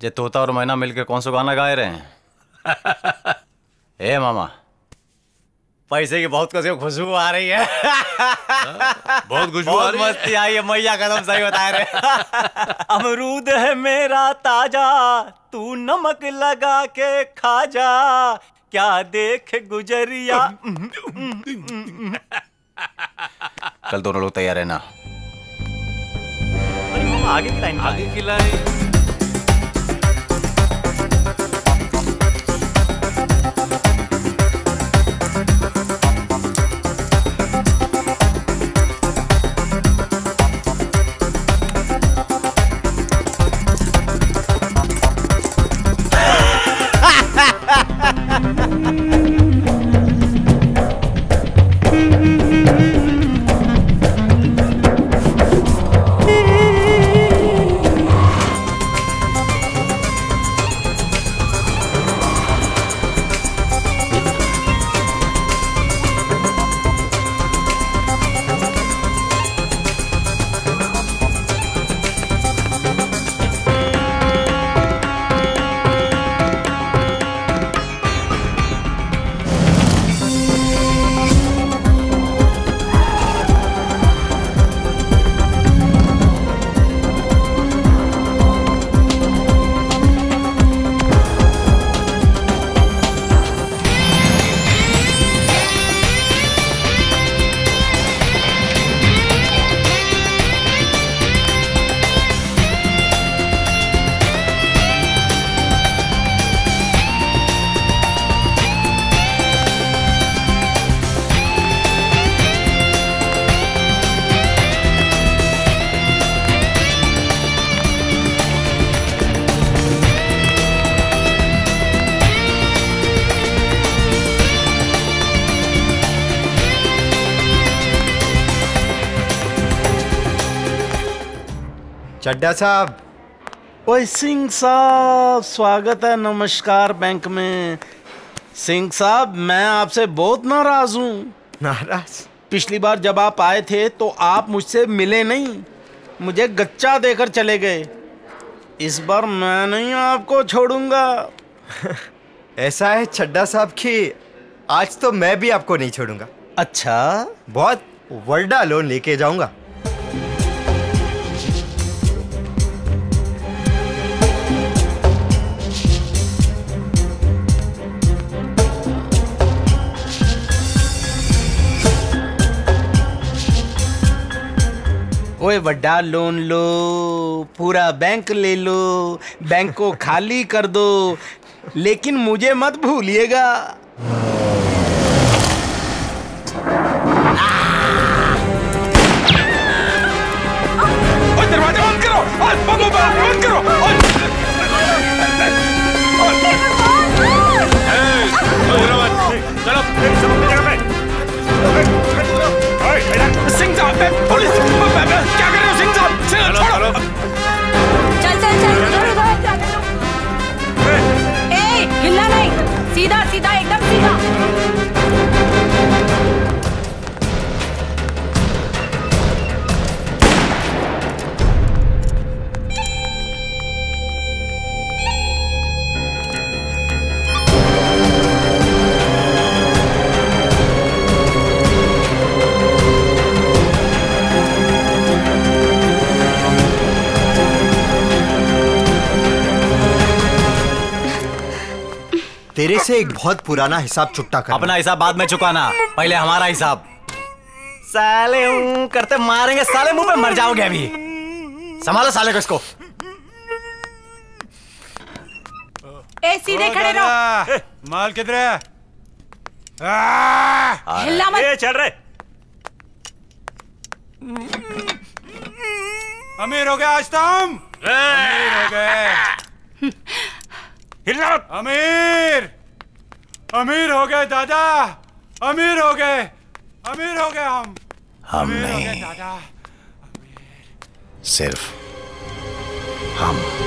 जे तोता और मैना मिलके कौन सा गाना गाए रहे हैं? ए मामा पैसे की बहुत कसी खुशबू आ रही है। बहुत खुशबू आ रही है। मस्ती आई है मैया कसम सही बता रहे अमरूद है मेरा ताज़ा तू नमक लगा के खा जा क्या देख गुजरिया? कल दोनों लोग तैयार है ना। आगे की लाइन आगे की लाइन चड्डा साहब। ओए सिंह साहब स्वागत है नमस्कार बैंक में। सिंह साहब मैं आपसे बहुत नाराज़ हूँ। नाराज़? पिछली बार जब आप आए थे तो आप मुझसे मिले नहीं। मुझे गच्चा देकर चले गए। इस बार मैं नहीं आपको छोड़ूँगा। ऐसा है छड्डा साहब कि आज तो मैं भी आपको नहीं छोड़ूँगा। अच्छा? बहुत वर्डा लोन लेके जाऊँगा। ओए बड़ा लोन लो, पूरा बैंक ले लो, बैंक को खाली कर दो, लेकिन मुझे मत भूलिएगा। सीधा एकदम तेरे से एक बहुत पुराना हिसाब चुकता कर अपना हिसाब बाद में चुकाना। पहले हमारा हिसाब। साले ऊं करते मारेंगे साले मुँह पे मर जाओगे अभी। संभालो साले को इसको। ए सीधे खड़े रहो। माल किधर है? मत। ए, चल रहे अमीर हो गए आज तो हम। अमीर हो गए। हिलना अमीर। अमीर हो गए दादा। अमीर हो गए। अमीर हो गए हम। हम अमीर हो गए नहीं। दादा। सिर्फ़ हम।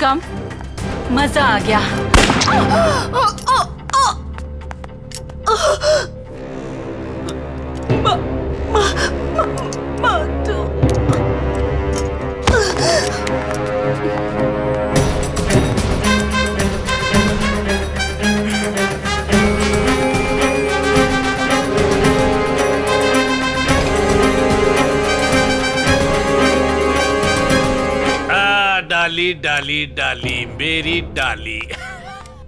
कम। मज़ा आ गया। डाली डाली मेरी डाली।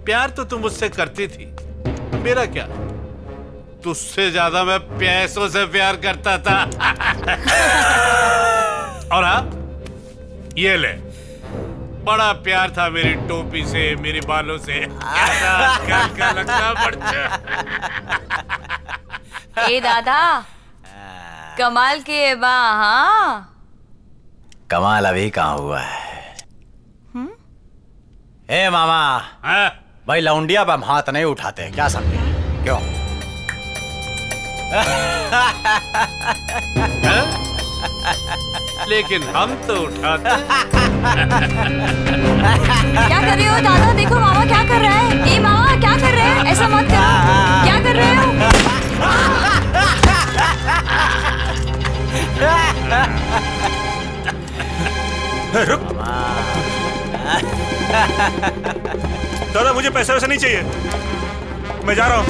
प्यार तो तुम मुझसे करती थी। मेरा क्या? तुझसे ज़्यादा मैं पैसों से प्यार करता था। और हाँ ये ले। बड़ा प्यार था मेरी टोपी से मेरे बालों से। का लगता बच्चा ए दादा। कमाल के बा हाँ। कमाल अभी कहाँ हुआ है? ए मामा। है? भाई लौंडिया पे हम हाथ नहीं उठाते क्या समझे? क्यों? लेकिन हम तो उठाते। क्या कर रहे हो? दादा देखो मामा क्या कर रहा है। ए मामा क्या कर रहे हैं? ऐसा मत करो। क्या कर रहे हो? रुक। दादा मुझे पैसा वैसा नहीं चाहिए। मैं जा रहा हूँ।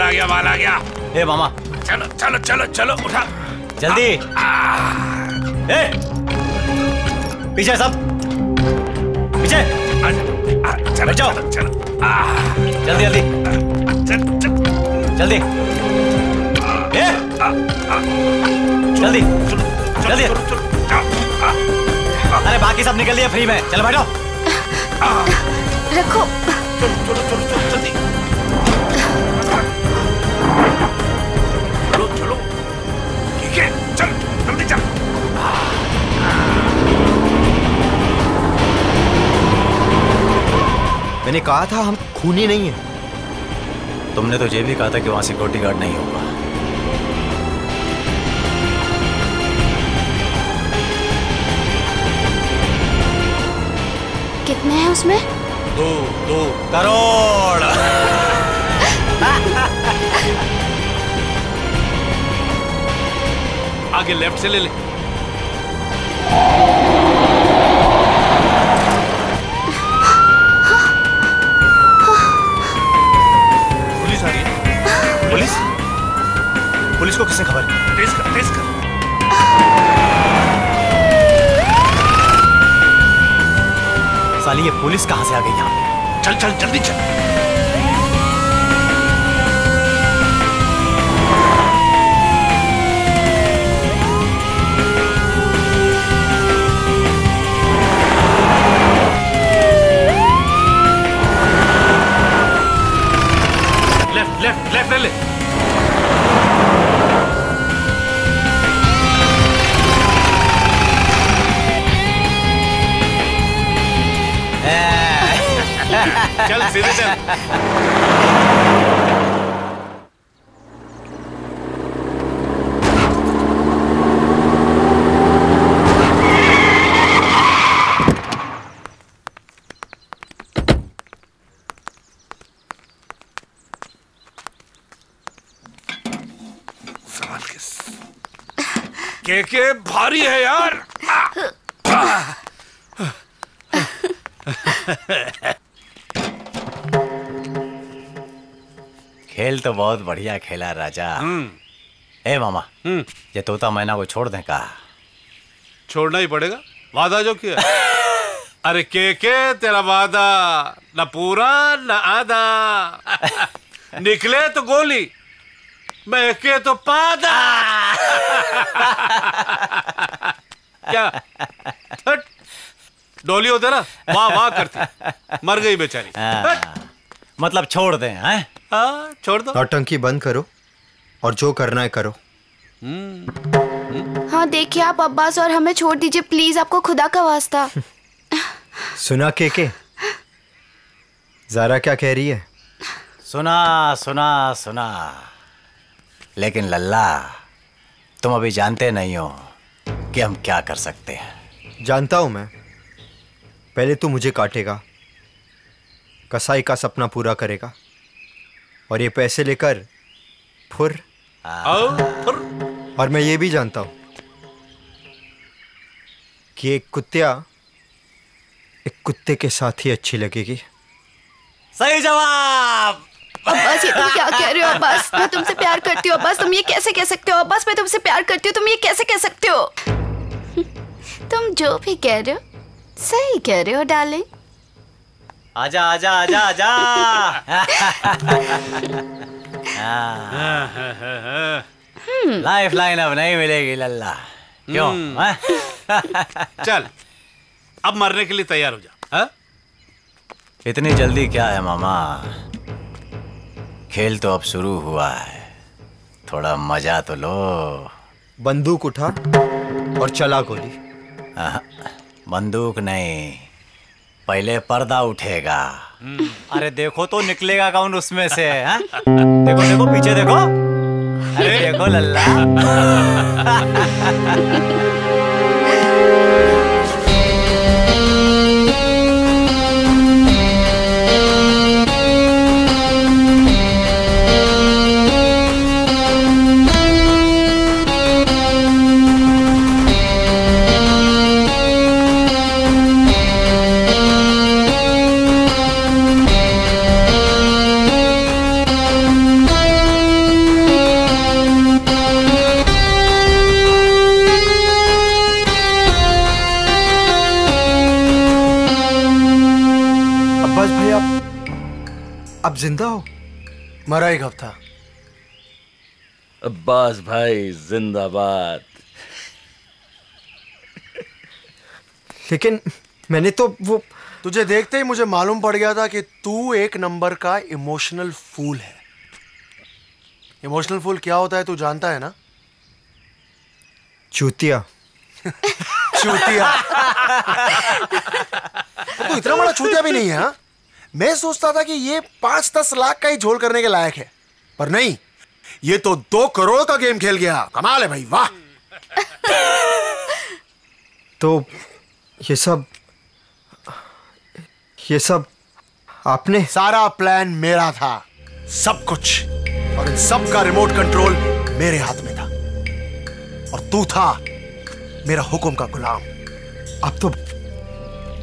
माल आ गया माल आ गया। ए मामा। चलो चलो चलो चलो उठा। जल्दी। ए पीछे सब। पीछे। चलो जाओ चलो चलो। जल्दी जल्दी। जल्दी। ए। जल्दी। जल्दी। अरे बाकी सब निकल लिए फ्री में। चलो बैठो। रखो। चलो कहा था हम खूनी नहीं है। तुमने तो ये भी कहा था कि वहाँ सिक्योरिटी गार्ड नहीं होगा। कितने हैं उसमें? दो दो करोड़। आगे लेफ़्ट से ले ले। पुलिस? पुलिस को किसने खबर तेज कर तेज कर। साली ये पुलिस कहाँ से आ गई यहाँ चल चल जल्दी चल। लेफ़्ट लेफ़्ट लेफ़्ट ले चल सीधे चल सवाल किस के के भारी है यार खेल तो बहुत बढ़िया खेला राजा। ए मामा ये तोता मैना को छोड़ दें कहा छोड़ना ही पड़ेगा। वादा जो किया? अरे के के तेरा वादा? न पूरा न आधा। निकले तो गोली। महके तो पादा। क्या? डोली होते ना वाह वाह करती। मर गई बेचारी। हाँ, मतलब छोड़ दें हैं? हाँ छोड़ दो। नौटंकी बंद करो और जो करना है करो। हाँ देखिए आप अब्बास और हमें छोड़ दीजिए प्लीज़ आपको खुदा का वास्ता। सुना के के? जारा क्या कह रही है? सुना सुना सुना। लेकिन लल्ला तुम अभी जानते नहीं हो कि हम क्या कर सकते हैं। जानता हूँ मैं। पहले तू मुझे काटेगा। कसाई का सपना पूरा करेगा। और ये पैसे लेकर फुर। और मैं ये भी जानता हूँ कि एक कुत्तिया एक कुत्ते के साथ ही अच्छी लगेगी। सही जवाब! अब्बास ये तुम क्या कह रहे हो अब्बास? मैं तुमसे प्यार करती हूँ अब्बास। तुम ये कैसे कह सकते हो अब्बास? मैं तुमसे प्यार करती हूँ तुम ये कैसे कह सकते हो? तुम जो भी कह रहे हो सही कह रहे हो डार्लिंग। आजा आजा आजा आजा। लाइफ लाइन अब नहीं मिलेगी लल्ला। क्यों? हम्म। हाँ? चल अब मरने के लिए तैयार हो जा। हाँ? इतनी जल्दी क्या है मामा? खेल तो अब शुरू हुआ है। थोड़ा मज़ा तो लो। बंदूक उठा और चला गोली। बंदूक नहीं। पहले पर्दा उठेगा। अरे देखो तो निकलेगा कौन उसमें से, हा? देखो देखो, पीछे देखो। अरे देखो, लल्ला। मरा ही कब था अब्बास भाई जिंदाबाद। लेकिन मैंने तो वो तुझे देखते ही मुझे मालूम पड़ गया था कि तू एक नंबर का इमोशनल फूल है। इमोशनल फूल क्या होता है तू जानता है ना? चूतिया। चूतिया। तू इतना बड़ा चूतिया भी नहीं है हाँ? मैं सोचता था कि ये पाँच दस लाख का ही झोल करने के लायक है। पर नहीं ये तो दो करोड़ का गेम खेल गया। कमाल है भाई वाह। तो ये सब ये सब आपने? सारा प्लान मेरा था। सब कुछ और इन सब का रिमोट कंट्रोल मेरे हाथ में था। और तू था मेरा हुक्म का गुलाम। अब तो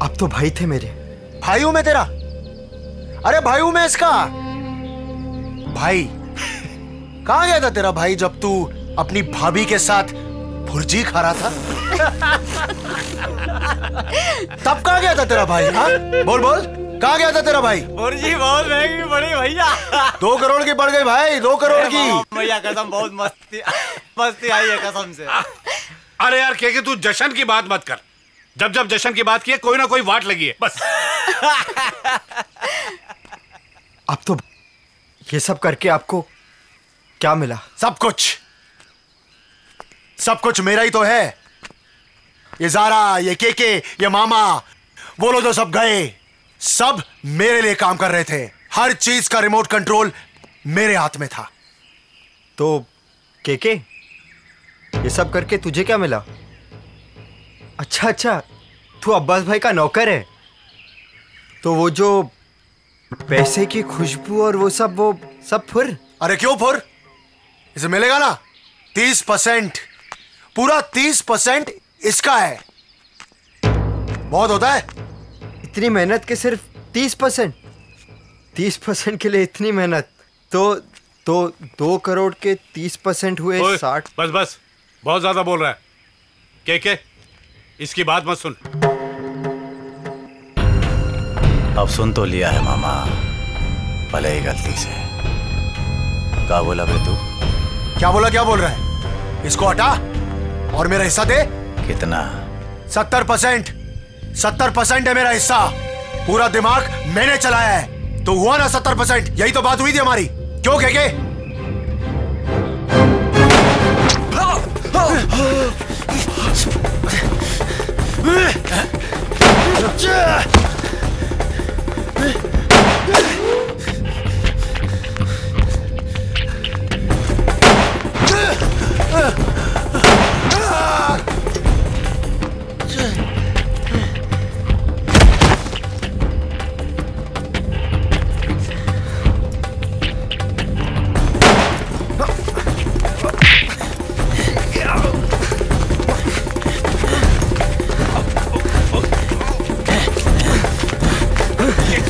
अब तो भाई थे मेरे। भाई हूँ मैं तेरा अरे भाई हूँ मैं इसका। भाई कहा गया था तेरा भाई जब तू अपनी भाभी के साथ भुर्जी खा रहा था? तब कहाँ गया था तेरा भाई हाँ? बोल बोल कहाँ गया था तेरा भाई? मुर्जी बहुत महँगी पड़ी भैया। दो करोड़ की पड़ गई भाई दो करोड़ की। भैया कसम बहुत मस्ती मस्ती आई है कसम से। अरे यार के तू जश्न की बात मत कर। जब जब जश्न की बात की है कोई ना कोई वाट लगी है बस। आप तो ये सब करके आपको क्या मिला? सब कुछ। सब कुछ मेरा ही तो है। ये जारा ये केके ये मामा वो लोग जो सब गए सब मेरे लिए काम कर रहे थे। हर चीज़ का रिमोट कंट्रोल मेरे हाथ में था। तो केके ये सब करके तुझे क्या मिला? अच्छा अच्छा तू अब्बास भाई का नौकर है। तो वो जो पैसे की खुशबू और वो सब वो सब फुर। अरे क्यों फुर? इसे मिलेगा ना? तीस परसेंट। पूरा तीस परसेंट इसका है। बहुत होता है। इतनी मेहनत के सिर्फ़ तीस परसेंट। तीस परसेंट के लिए इतनी मेहनत। तो तो दो करोड़ के तीस परसेंट हुए साठ। बस बस। बहुत ज़्यादा बोल रहा है। के के? इसकी बात मत सुन। अब सुन तो लिया है मामा। भले ही गलती से। क्या बोला बे तू? क्या बोला क्या बोल रहा है? इसको हटा और मेरा हिस्सा दे। कितना? सत्तर परसेंट। सत्तर परसेंट है मेरा हिस्सा। पूरा दिमाग मैंने चलाया है। तो हुआ ना सत्तर परसेंट। यही तो बात हुई थी हमारी। क्यों कह के? Yeah! Ugh!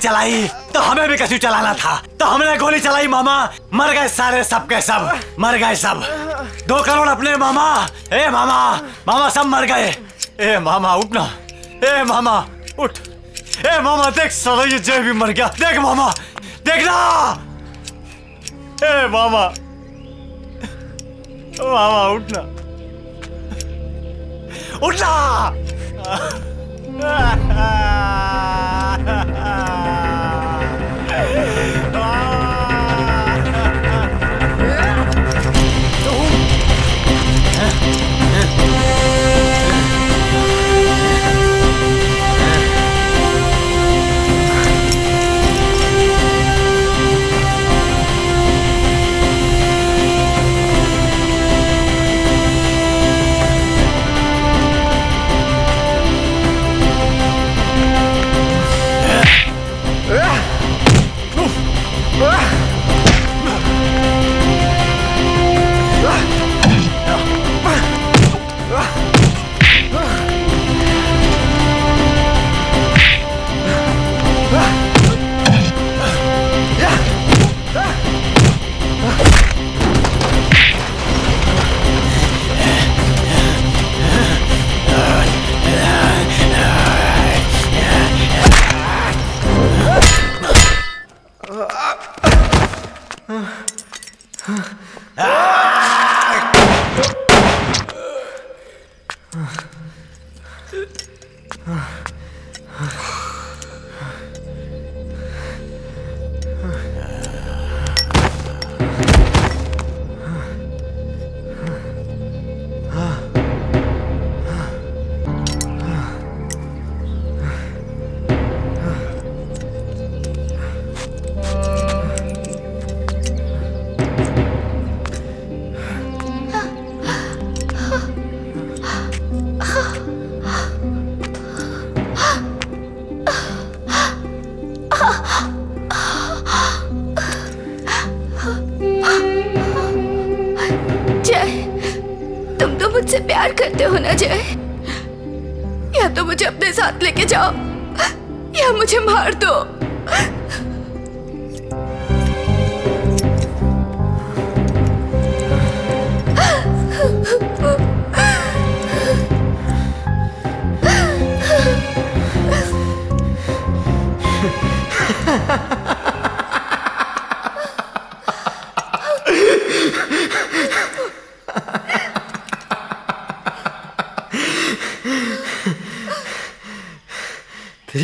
चलाई। तो हमें भी कैसे चलाना था। तो हमने गोली चलाई, मामा। मर गए सारे सब के सब। मर गए सब। दो करोड़ अपने, मामा। ए, मामा। मामा सब मर गए। ए, मामा, उठ ना। ए, मामा, उठ। ए, मामा, देख, साला ये जय भी मर गया। देख, मामा। देख ना। ए, मामा। मामा उठ ना। Ha ha ha!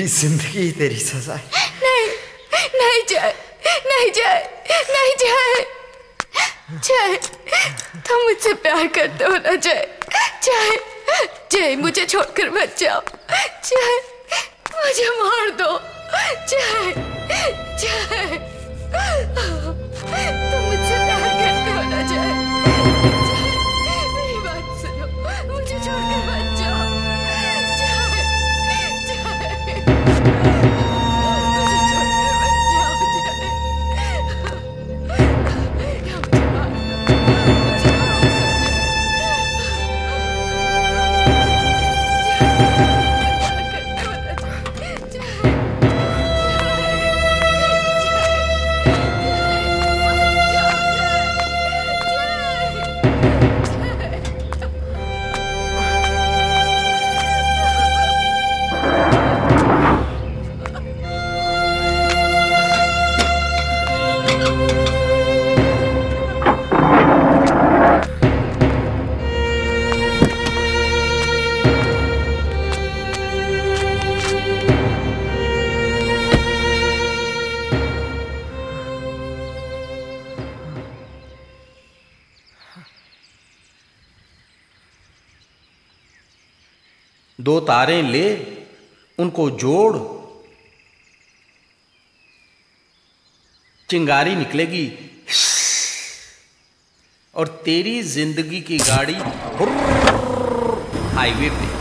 तेरी ज़िंदगी तेरी सजा है नहीं नहीं जय नहीं जय नहीं जय जय तुम मुझसे प्यार करते हो ना जय जय जय मुझे छोड़कर मत जाओ जय मुझे मार दो जय जय दो तारें ले उनको जोड़। चिंगारी निकलेगी। और तेरी ज़िंदगी की गाड़ी हाईवे पे।